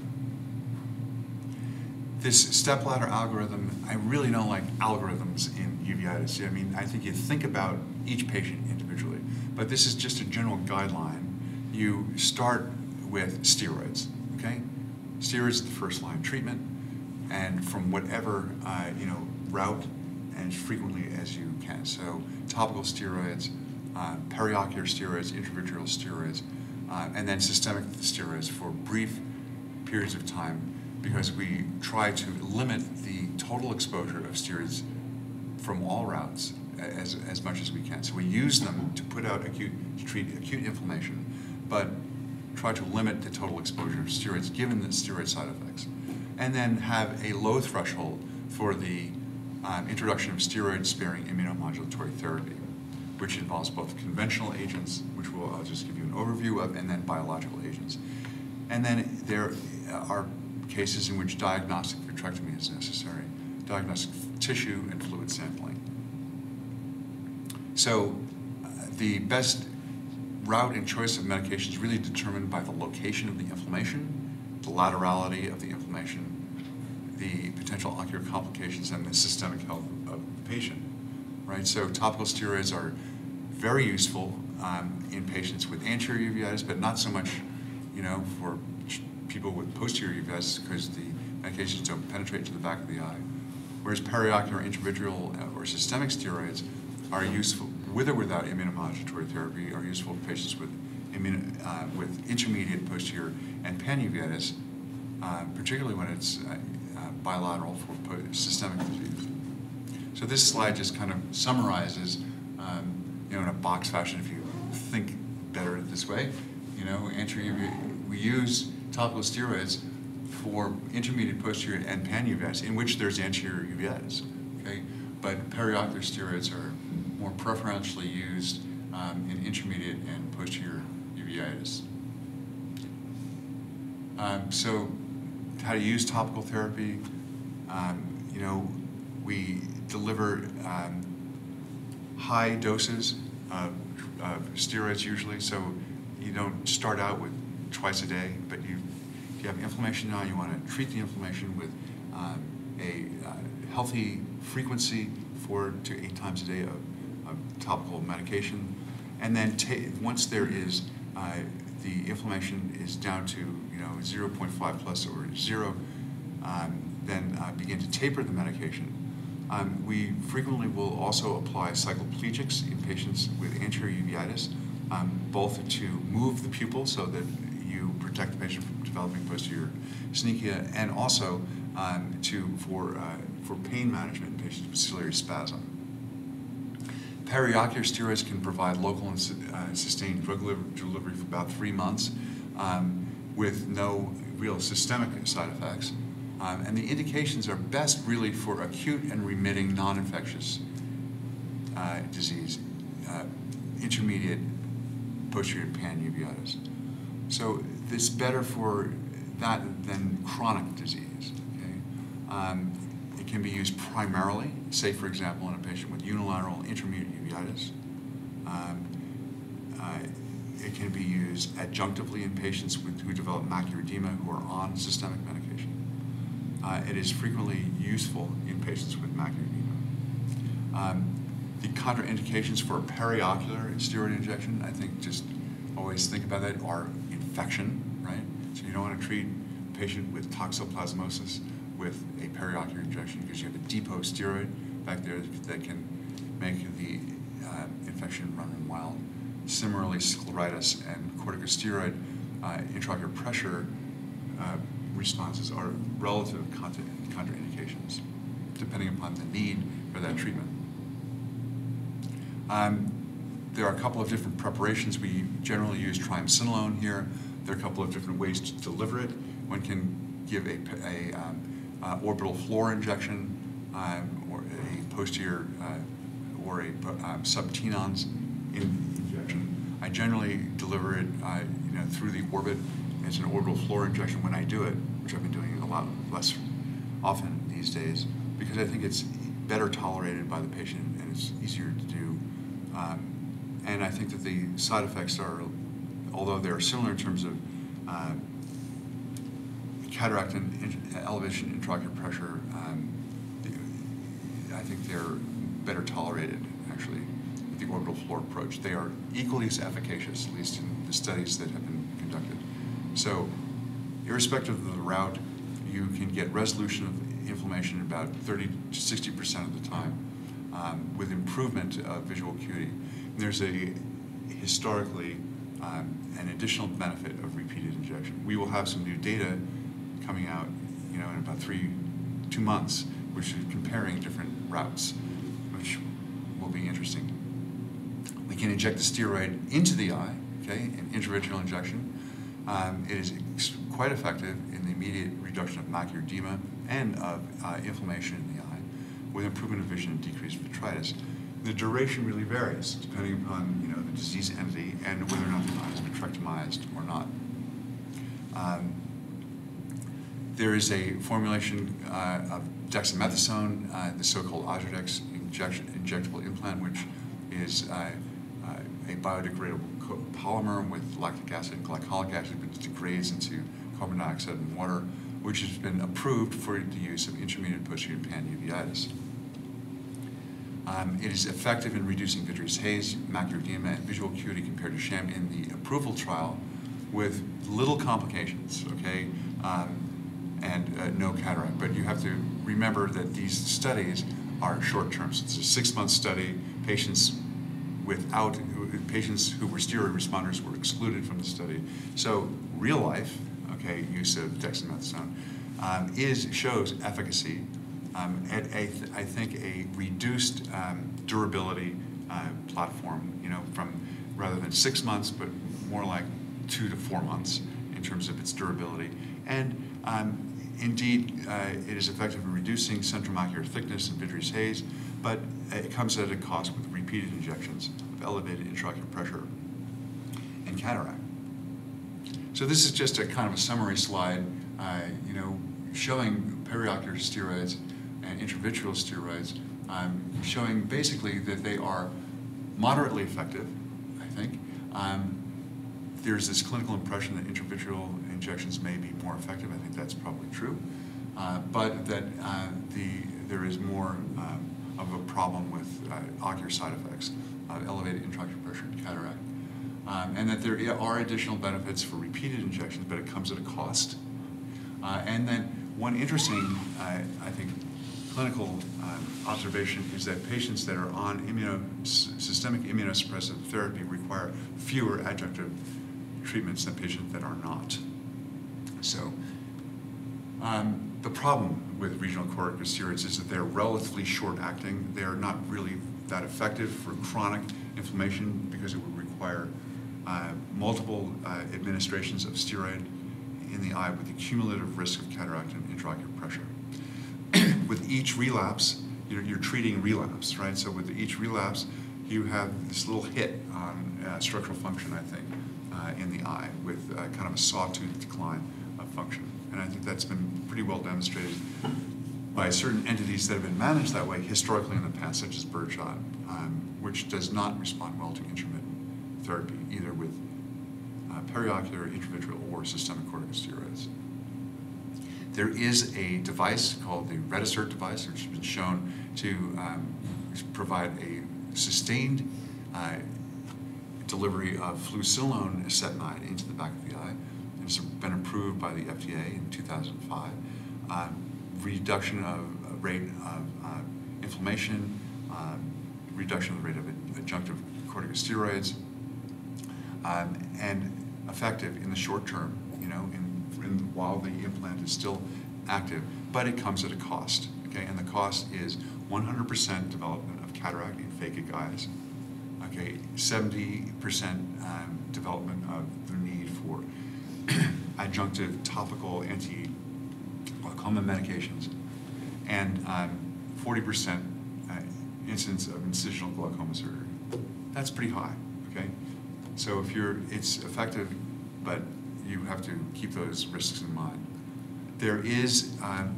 this stepladder algorithm, I really don't like algorithms in uveitis. I mean, I think you think about each patient individually, but this is just a general guideline. You start with steroids, okay? Steroids is the first line treatment, and from whatever, uh, you know, route and as frequently as you can. So topical steroids, uh, periocular steroids, intravitreal steroids, uh, and then systemic steroids for brief periods of time because we try to limit the total exposure of steroids from all routes as, as much as we can. So we use them to put out acute, to treat acute inflammation, but try to limit the total exposure of steroids given the steroid side effects. And then have a low threshold for the um, introduction of steroid-sparing immunomodulatory therapy, which involves both conventional agents, which we'll, I'll just give you an overview of, and then biological agents. And then there are cases in which diagnostic vitrectomy is necessary, diagnostic tissue and fluid sampling. So uh, the best route and choice of medication is really determined by the location of the inflammation, the laterality of the inflammation, the potential ocular complications, and the systemic health of the patient. right? So topical steroids are very useful um, in patients with anterior uveitis, but not so much, you know, for people with posterior uveitis because the medications don't penetrate to the back of the eye. Whereas periocular, intravitreal, uh, or systemic steroids are useful, with or without immunomodulatory therapy, are useful for patients with, immun, uh, with intermediate posterior and panuveitis, uh, particularly when it's uh, uh bilateral for systemic disease. So this slide just kind of summarizes, um, you know, in a box fashion, if you think better this way, you know, anterior, we use topical steroids for intermediate posterior and panuveitis, in which there's anterior uveitis, okay? But periocular steroids are more preferentially used um, in intermediate and posterior uveitis. Um, so how to use topical therapy, um, you know, we deliver um, high doses of, of, steroids usually, so you don't start out with twice a day, but you, if you have inflammation now, you want to treat the inflammation with um, a uh, healthy frequency, four to eight times a day of, of topical medication, and then once there is uh, the inflammation is down to you know 0.5 plus or zero, um, then uh, begin to taper the medication. Um, we frequently will also apply cycloplegics in patients with anterior uveitis, um, both to move the pupil so that protect the patient from developing posterior synechia, and also um, to for uh, for pain management in patients with ciliary spasm. Periocular steroids can provide local and uh, sustained drug delivery for about three months um, with no real systemic side effects. Um, and the indications are best really for acute and remitting non-infectious uh, disease, uh, intermediate posterior panuveitis. So it's better for that than chronic disease. Okay? Um, it can be used primarily, say for example, in a patient with unilateral intermediate uveitis. Um, uh, it can be used adjunctively in patients with, who develop macular edema who are on systemic medication. Uh, it is frequently useful in patients with macular edema. Um, the contraindications for periocular steroid injection, I think just always think about that, are infection, right? So you don't want to treat a patient with toxoplasmosis with a periocular injection because you have a depot steroid back there that can make the uh, infection run wild. Similarly, scleritis and corticosteroid uh, intraocular pressure uh, responses are relative contra contraindications, depending upon the need for that treatment. Um, there are a couple of different preparations. We generally use triamcinolone here. There are a couple of different ways to deliver it. One can give a, a um, uh, orbital floor injection um, or a posterior uh, or a um, sub-Tenon's in injection. I generally deliver it uh, you know, through the orbit it's an orbital floor injection when I do it, which I've been doing a lot less often these days, because I think it's better tolerated by the patient and it's easier to do. Um, and I think that the side effects are, although they're similar in terms of uh, cataract and in, elevation intraocular pressure, um, I think they're better tolerated, actually, with the orbital floor approach. They are equally as efficacious, at least in the studies that have been conducted. So irrespective of the route, you can get resolution of inflammation about 30 to 60% of the time um, with improvement of visual acuity. There's a historically um, an additional benefit of repeated injection. We will have some new data coming out, you know, in about three, two months, which is comparing different routes, which will be interesting. We can inject the steroid into the eye, okay, an intravitreal injection. Um, it is quite effective in the immediate reduction of macular edema and of uh, inflammation in the eye, with improvement of vision and decreased vitritis. The duration really varies depending upon you know the disease entity and whether or not the eye is vitrectomized or not. Um, there is a formulation uh, of dexamethasone, uh, the so-called Ozurdex injection, injectable implant, which is uh, uh a biodegradable polymer with lactic acid and glycolic acid, which degrades into carbon dioxide and water, which has been approved for the use of intermediate posterior panuveitis. Um, it is effective in reducing vitreous haze, macular edema, and visual acuity compared to sham in the approval trial with little complications, okay, um, and uh, no cataract. But you have to remember that these studies are short term. So it's a six month study. Patients without patients who were steroid responders were excluded from the study. So real life, okay, use of dexamethasone um, is shows efficacy um, at a, I think a reduced um, durability uh, platform. You know, from rather than six months, but more like two to four months in terms of its durability. And um, indeed, uh, it is effective in reducing central macular thickness and vitreous haze, but it comes at a cost with repeated injections of elevated intraocular pressure and cataract. So this is just a kind of a summary slide, uh, you know, showing periocular steroids and intravitreal steroids, um, showing basically that they are moderately effective, I think. Um, there's this clinical impression that intravitreal injections may be more effective. I think that's probably true. Uh, but that uh, the, there is more um, of a problem with uh, ocular side effects of elevated intraocular pressure and cataract. Um, and that there are additional benefits for repeated injections, but it comes at a cost. Uh, and then one interesting, uh, I think, clinical uh, observation is that patients that are on immuno, systemic immunosuppressive therapy require fewer adjunctive treatments than patients that are not. So um, the problem with regional corticosteroids is that they're relatively short-acting. They are not really that effective for chronic inflammation because it would require uh, multiple uh, administrations of steroid in the eye with the cumulative risk of cataract and intraocular pressure. With each relapse, you're, you're, treating relapse, right? So with each relapse, you have this little hit on uh, structural function, I think, uh, in the eye with uh, kind of a sawtooth decline of function. And I think that's been pretty well demonstrated by certain entities that have been managed that way historically in the past, such as Birdshot, um, which does not respond well to intermittent therapy, either with uh, periocular, intravitreal, or systemic corticosteroids. There is a device called the Retisert device, which has been shown to um, provide a sustained uh, delivery of fluocinolone acetonide into the back of the eye. It's been approved by the FDA in 2005. Um, reduction of rate of uh, inflammation, um, reduction of the rate of adjunctive corticosteroids, um, and effective in the short term, you know, in, in, while the implant is still active, but it comes at a cost, okay? And the cost is 100% development of cataract in phakic eyes, okay? 70% um, development of the need for adjunctive topical anti-glaucoma medications, and 40% um, uh, incidence of incisional glaucoma surgery. That's pretty high, okay? So if you're, it's effective, but you have to keep those risks in mind. There is um,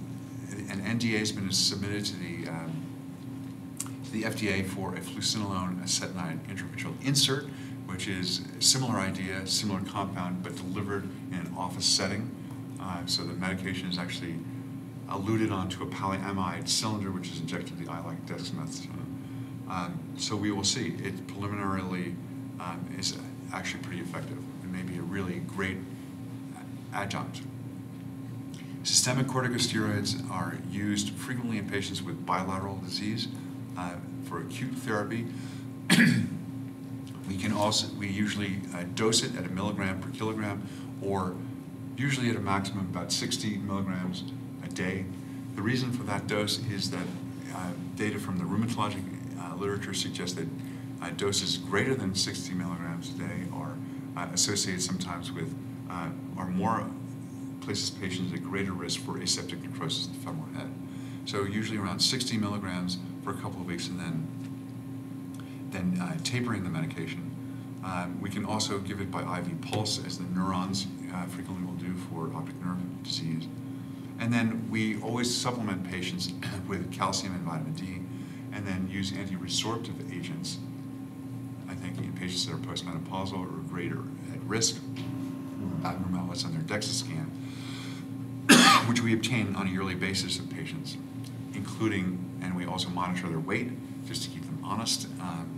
an NDA has been submitted to the um, to the FDA for a fluocinolone acetonide intravitreal insert, which is a similar idea, similar compound, but delivered in an office setting. Uh, so the medication is actually eluted onto a polyamide cylinder, which is injected the eye like dexamethasone. Um, so we will see. It preliminarily um, is actually pretty effective It may be a really great adjunct. Systemic corticosteroids are used frequently in patients with bilateral disease uh, for acute therapy. we can also, we usually uh, dose it at a milligram per kilogram or usually at a maximum about 60 milligrams a day. The reason for that dose is that uh, data from the rheumatologic uh, literature suggests that uh, doses greater than 60 milligrams a day are uh, associated sometimes with, are more places patients at greater risk for aseptic necrosis of the femoral head. So usually around 60 milligrams for a couple of weeks and then, then uh, tapering the medication. Um, we can also give it by IV pulse as the neurons uh, frequently will do for optic nerve disease. And then we always supplement patients with calcium and vitamin D and then use anti-resorptive agents I think in patients that are postmenopausal or greater at risk abnormalities on their DEXA scan, which we obtain on a yearly basis of patients, including, and we also monitor their weight just to keep them honest um,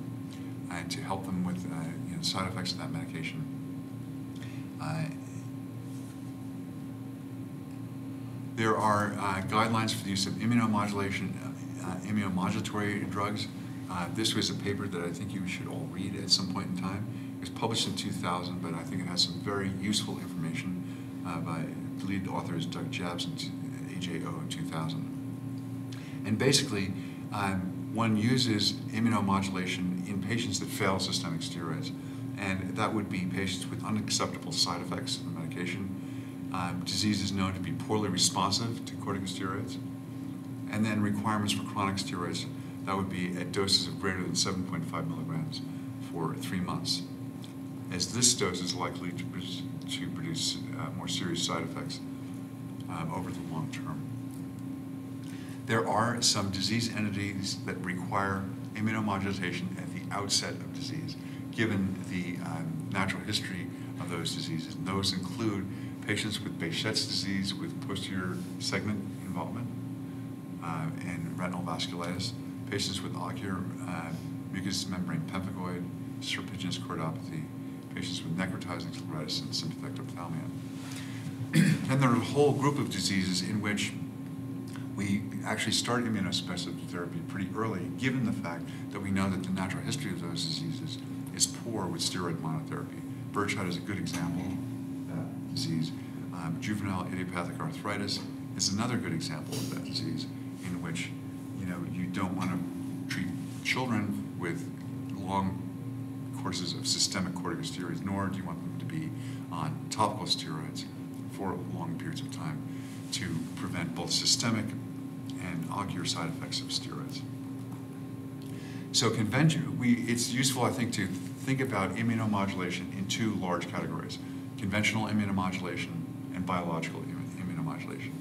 and to help them with uh, you know, side effects of that medication. Uh, there are uh, guidelines for the use of immunomodulation, uh, immunomodulatory drugs. Uh, this was a paper that I think you should all read at some point in time. It was published in 2000, but I think it has some very useful information uh, by the lead authors Doug Jabs and AJO in 2000. And basically, um, one uses immunomodulation in patients that fail systemic steroids. And that would be patients with unacceptable side effects of the medication, um, diseases known to be poorly responsive to corticosteroids, and then requirements for chronic steroids that would be at doses of greater than 7.5 milligrams for three months, as this dose is likely to, to produce uh, more serious side effects um, over the long term. There are some disease entities that require immunomodulation at the outset of disease, given the um, natural history of those diseases. And those include patients with Behçet's disease with posterior segment involvement uh, and retinal vasculitis, patients with ocular uh, mucous membrane pemphigoid, serpiginous choroidopathy, patients with necrotizing scleritis and sympathetic ophthalmia. and there are a whole group of diseases in which we actually start immunosuppressive therapy pretty early, given the fact that we know that the natural history of those diseases is poor with steroid monotherapy. Birdshot is a good example of that disease. Um, juvenile idiopathic arthritis is another good example of that disease in which you know you don't want to treat children with long courses of systemic corticosteroids, nor do you want them to be on topical steroids for long periods of time to prevent both systemic and ocular side effects of steroids. So convention, we, it's useful, I think, to think about immunomodulation in two large categories, conventional immunomodulation and biological immunomodulation.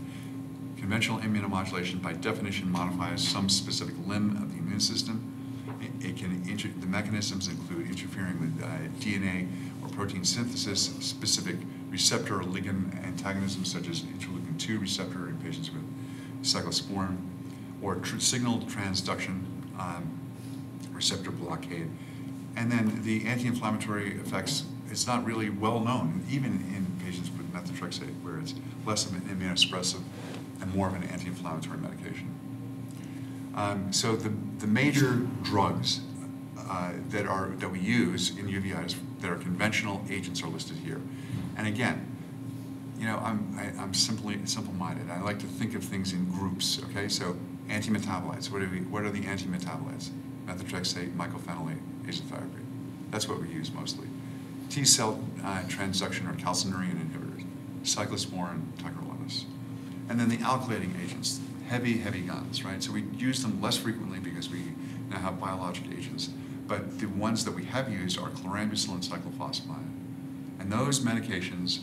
Conventional immunomodulation, by definition, modifies some specific limb of the immune system. It, can, the mechanisms include interfering with uh, DNA or protein synthesis, specific receptor or ligand antagonism, such as interleukin 2 receptor in patients with cyclosporin, or tr signal transduction um, receptor blockade. And then the anti-inflammatory effects, it's not really well known, even in patients with methotrexate, where it's less of an immunosuppressive and more of an anti-inflammatory medication. Um, so the, the major drugs uh, that are that we use in uveitis that are conventional agents are listed here. And again, you know, I'm, I, am i am simply simple-minded. I like to think of things in groups, okay? So anti-metabolites, what are, we, what are the anti-metabolites? Methotrexate, mycophenolate, azathioprine. That's what we use mostly. T-cell uh, transduction or calcineurin inhibitors, cyclosporin, tacrolimus. And then the alkylating agents, heavy, heavy guns, right? So we use them less frequently because we now have biologic agents. But the ones that we have used are chlorambucil and cyclophosphamide. And those medications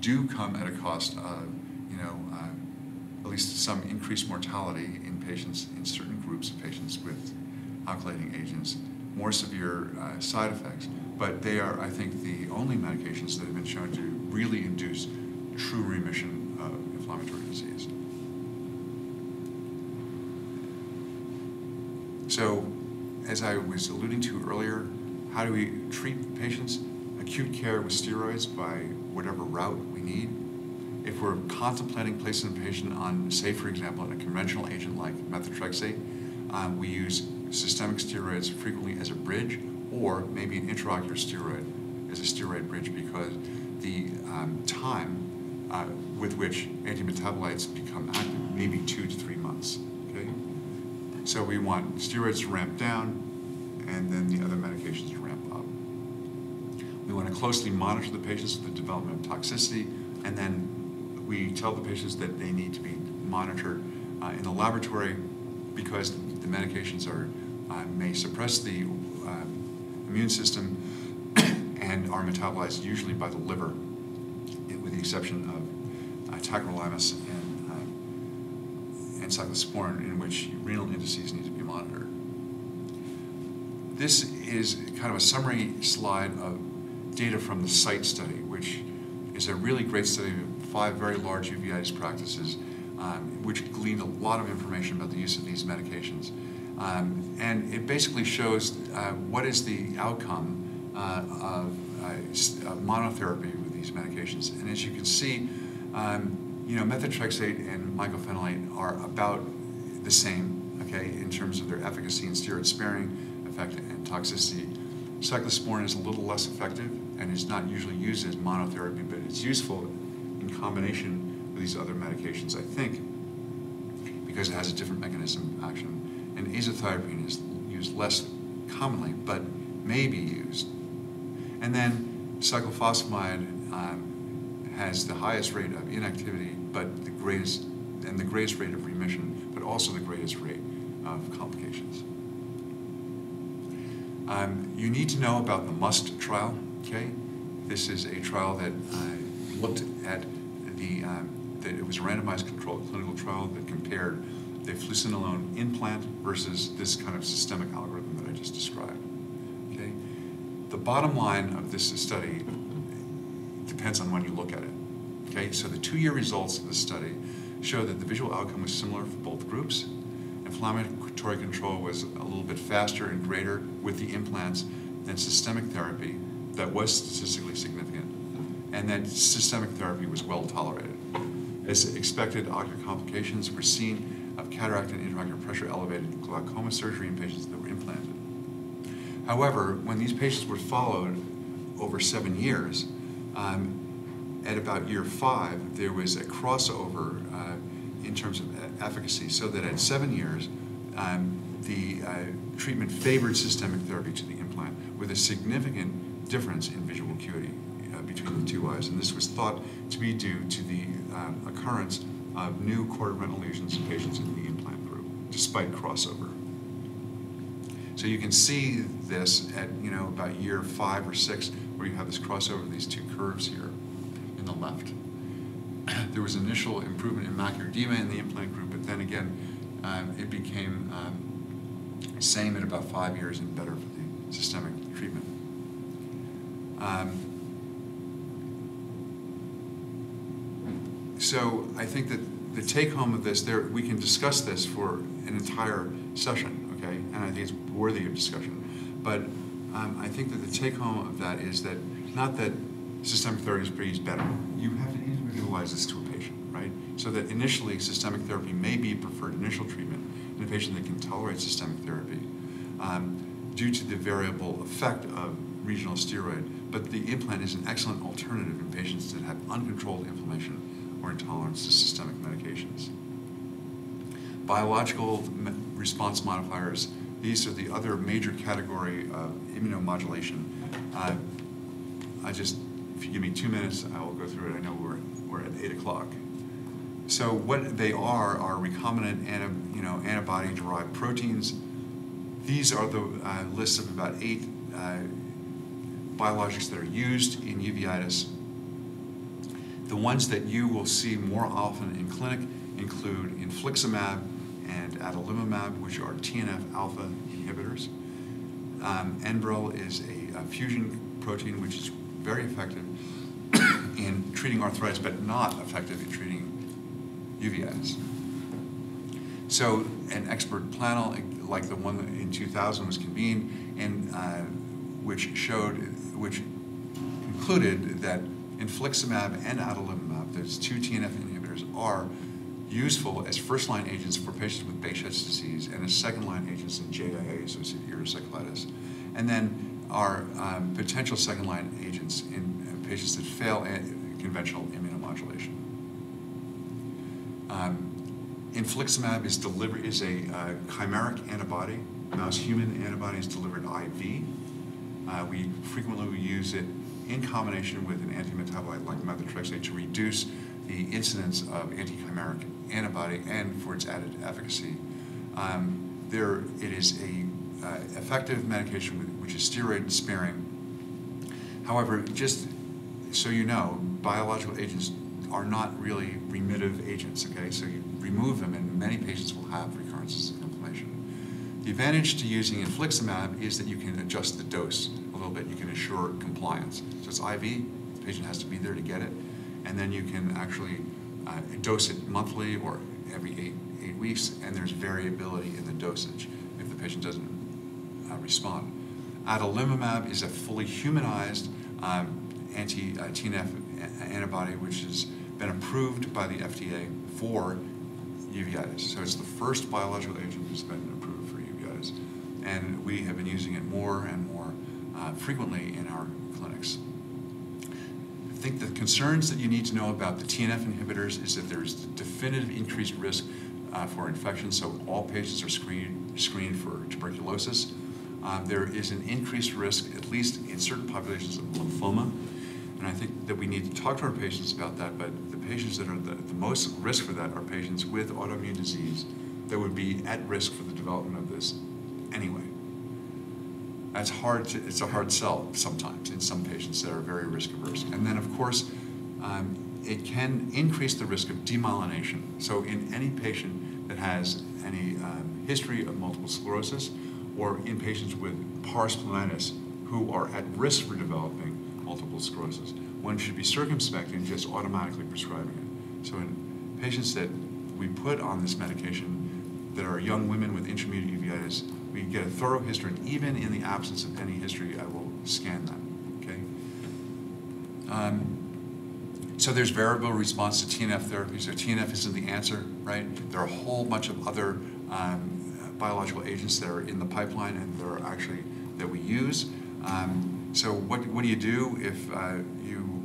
do come at a cost of, you know, uh, at least some increased mortality in patients, in certain groups of patients with alkylating agents, more severe uh, side effects. But they are, I think, the only medications that have been shown to really induce true remission of inflammatory disease. So, as I was alluding to earlier, how do we treat patients? acute care with steroids by whatever route we need. If we're contemplating placing a patient on, say, for example, a conventional agent like methotrexate, um, we use systemic steroids frequently as a bridge, or maybe an intraocular steroid as a steroid bridge because the um, time uh, with which antimetabolites become active may be two to three months. So we want steroids to ramp down, and then the other medications to ramp up. We want to closely monitor the patients for the development of toxicity, and then we tell the patients that they need to be monitored uh, in the laboratory because the medications are uh, may suppress the uh, immune system and are metabolized usually by the liver, with the exception of uh, tacrolimus cyclosporin, in which renal indices need to be monitored. This is kind of a summary slide of data from the SITE study, which is a really great study of five very large uveitis practices, um, which gleaned a lot of information about the use of these medications. Um, and it basically shows uh, what is the outcome uh, of uh, monotherapy with these medications. And as you can see, um, you know, methotrexate and mycophenolate are about the same, okay, in terms of their efficacy and steroid-sparing effect and toxicity. Cyclosporin is a little less effective and is not usually used as monotherapy, but it's useful in combination with these other medications, I think, because it has a different mechanism of action. And azathioprine is used less commonly, but may be used. And then cyclophosphamide um, has the highest rate of inactivity, but the greatest, and the greatest rate of remission, but also the greatest rate of complications. Um, you need to know about the MUST trial, okay? This is a trial that uh, looked at the, um, that it was a randomized controlled clinical trial that compared the fluocinolone implant versus this kind of systemic algorithm that I just described, okay? The bottom line of this study depends on when you look at it, okay? So the two-year results of the study show that the visual outcome was similar for both groups, inflammatory control was a little bit faster and greater with the implants than systemic therapy that was statistically significant, and that systemic therapy was well tolerated. As expected, ocular complications were seen of cataract and intraocular pressure elevated glaucoma surgery in patients that were implanted. However, when these patients were followed over seven years, um, at about year five, there was a crossover uh, in terms of efficacy, so that at seven years, um, the uh, treatment favored systemic therapy to the implant with a significant difference in visual acuity uh, between the two eyes. And this was thought to be due to the um, occurrence of new choroidal lesions in patients in the implant group, despite crossover. So you can see this at, you know, about year five or six, where you have this crossover these two curves here the left. There was initial improvement in macular edema in the implant group, but then again, um, it became um, same at about five years and better for the systemic treatment. Um, So I think that the take home of this, there, we can discuss this for an entire session, okay? And I think it's worthy of discussion. But um, I think that the take home of that is that, not that systemic therapy is better. You have to individualize this to a patient, right? So that initially, systemic therapy may be preferred initial treatment in a patient that can tolerate systemic therapy um, due to the variable effect of regional steroid. But the implant is an excellent alternative in patients that have uncontrolled inflammation or intolerance to systemic medications. Biological response modifiers, these are the other major category of immunomodulation. Uh, I just, if you give me two minutes, I will go through it. I know we're, we're at eight o'clock. So what they are are recombinant anti, you know, antibody-derived proteins. These are the uh, lists of about eight uh, biologics that are used in uveitis. The ones that you will see more often in clinic include infliximab and adalimumab, which are TNF alpha inhibitors. Um, Enbrel is a, a fusion protein which is very effective in treating arthritis, but not effective in treating uveitis. So an expert panel, like the one in 2000 was convened, and uh, which showed, which concluded that infliximab and adalimumab, those two TNF inhibitors, are useful as first-line agents for patients with Behçet's disease and as second-line agents in JIA, associated erysipelas, and then are um, potential second-line agents in uh, patients that fail conventional immunomodulation. Um, Infliximab is delivered, is a uh, chimeric antibody, mouse-human antibody is delivered IV. Uh, We frequently use it in combination with an antimetabolite like methotrexate to reduce the incidence of anti-chimeric antibody and for its added efficacy. Um, There, it is a uh, effective medication with- which is steroid sparing. However, just so you know, biological agents are not really remittive agents, okay? So you remove them and many patients will have recurrences of inflammation. The advantage to using infliximab is that you can adjust the dose a little bit. You can assure compliance. So it's IV, the patient has to be there to get it, and then you can actually uh, dose it monthly or every eight, eight weeks, and there's variability in the dosage. If the patient doesn't uh, respond. Adalimumab is a fully humanized um, anti-TNF antibody, which has been approved by the FDA for uveitis. So it's the first biological agent that's been approved for uveitis. And we have been using it more and more uh, frequently in our clinics. I think the concerns that you need to know about the TNF inhibitors is that there's definitive increased risk uh, for infection, so all patients are screened, screened for tuberculosis. Um, there is an increased risk, at least in certain populations, of lymphoma. And I think that we need to talk to our patients about that, but the patients that are the, the most risk for that are patients with autoimmune disease that would be at risk for the development of this anyway. That's hard to, it's a hard sell sometimes in some patients that are very risk averse. And then of course, um, it can increase the risk of demyelination. So in any patient that has any um, history of multiple sclerosis, or in patients with pars planitis who are at risk for developing multiple sclerosis, one should be circumspect in just automatically prescribing it. So in patients that we put on this medication that are young women with intermediate uveitis, we get a thorough history, and even in the absence of any history, I will scan them, okay? Um, so there's variable response to TNF therapy. So TNF isn't the answer, right? There are a whole bunch of other um, biological agents that are in the pipeline and that are actually that we use. Um, so what, what do you do if uh, you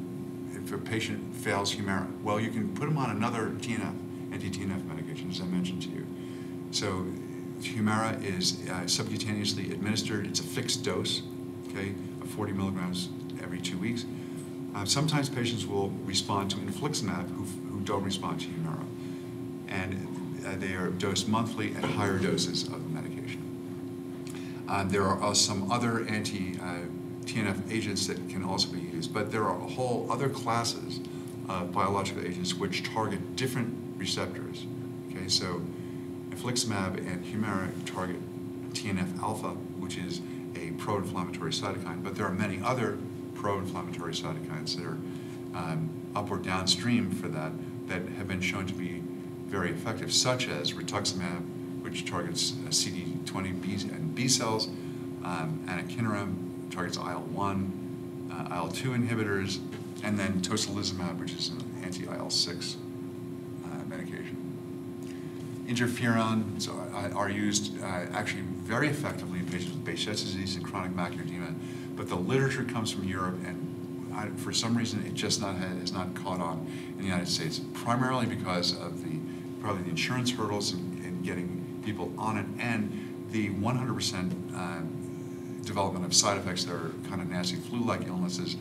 if a patient fails Humira? Well, you can put them on another TNF, anti-TNF medication, as I mentioned to you. So Humira is uh, subcutaneously administered. It's a fixed dose, okay, of 40 milligrams every two weeks. Uh, sometimes patients will respond to infliximab who, who don't respond to Humira. And they are dosed monthly at higher doses of the medication. Uh, there are some other anti-TNF agents that can also be used, but there are a whole other classes of biological agents which target different receptors. Okay, so infliximab and Humira target TNF alpha, which is a pro-inflammatory cytokine, but there are many other pro-inflammatory cytokines that are um, up or downstream for that that have been shown to be very effective, such as rituximab, which targets uh, CD20 B and B cells, um, anakinra targets IL-1, uh, IL-2 inhibitors, and then tocilizumab, which is an anti-IL-6 uh, medication. Interferons are, are used uh, actually very effectively in patients with Behçet's disease and chronic macular edema but the literature comes from Europe, and I, for some reason it just not has not caught on in the United States, primarily because of the probably the insurance hurdles and, in getting people on it and the 100% uh, development of side effects that are kind of nasty flu-like illnesses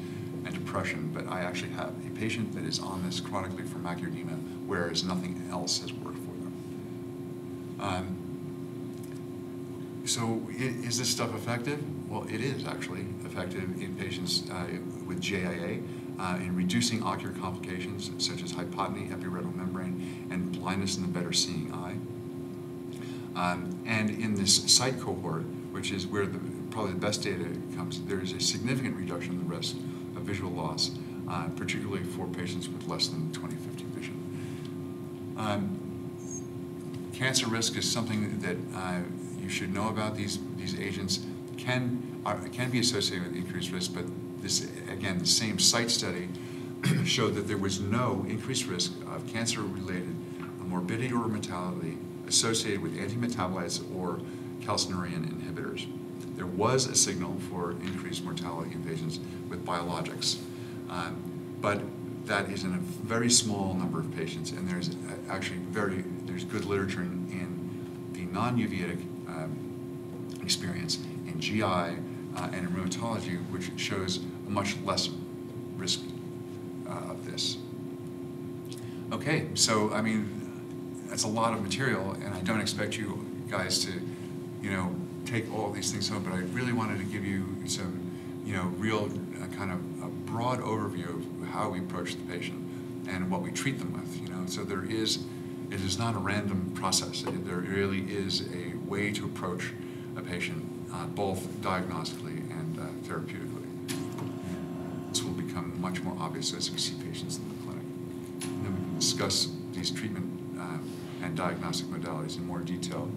and depression. But I actually have a patient that is on this chronically for macular edema, whereas nothing else has worked for them. Um, so is this stuff effective? Well, it is actually effective in patients uh, with JIA uh, in reducing ocular complications such as hypotony, epiretinal and blindness in the better seeing eye. Um, and in this SITE cohort, which is where the, probably the best data comes, there is a significant reduction in the risk of visual loss, uh, particularly for patients with less than 20/50 vision. Um, cancer risk is something that uh, you should know about. These, these agents can, are, can be associated with increased risk, but this, again, the same site study showed that there was no increased risk of cancer-related morbidity or mortality associated with antimetabolites or calcineurin inhibitors. There was a signal for increased mortality in patients with biologics, um, but that is in a very small number of patients, and there's actually very, there's good literature in, in the non-uveitic um, experience in GI uh, and in rheumatology, which shows a much less risk uh, of this. Okay, so I mean, that's a lot of material, and I don't expect you guys to, you know, take all these things home, but I really wanted to give you some, you know, real uh, kind of a broad overview of how we approach the patient and what we treat them with, you know. So there is, it is not a random process. It, there really is a way to approach a patient, uh, both diagnostically and uh, therapeutically. This will become much more obvious as we see patients in the clinic. And then we can discuss these treatment uh, and diagnostic modalities in more detail.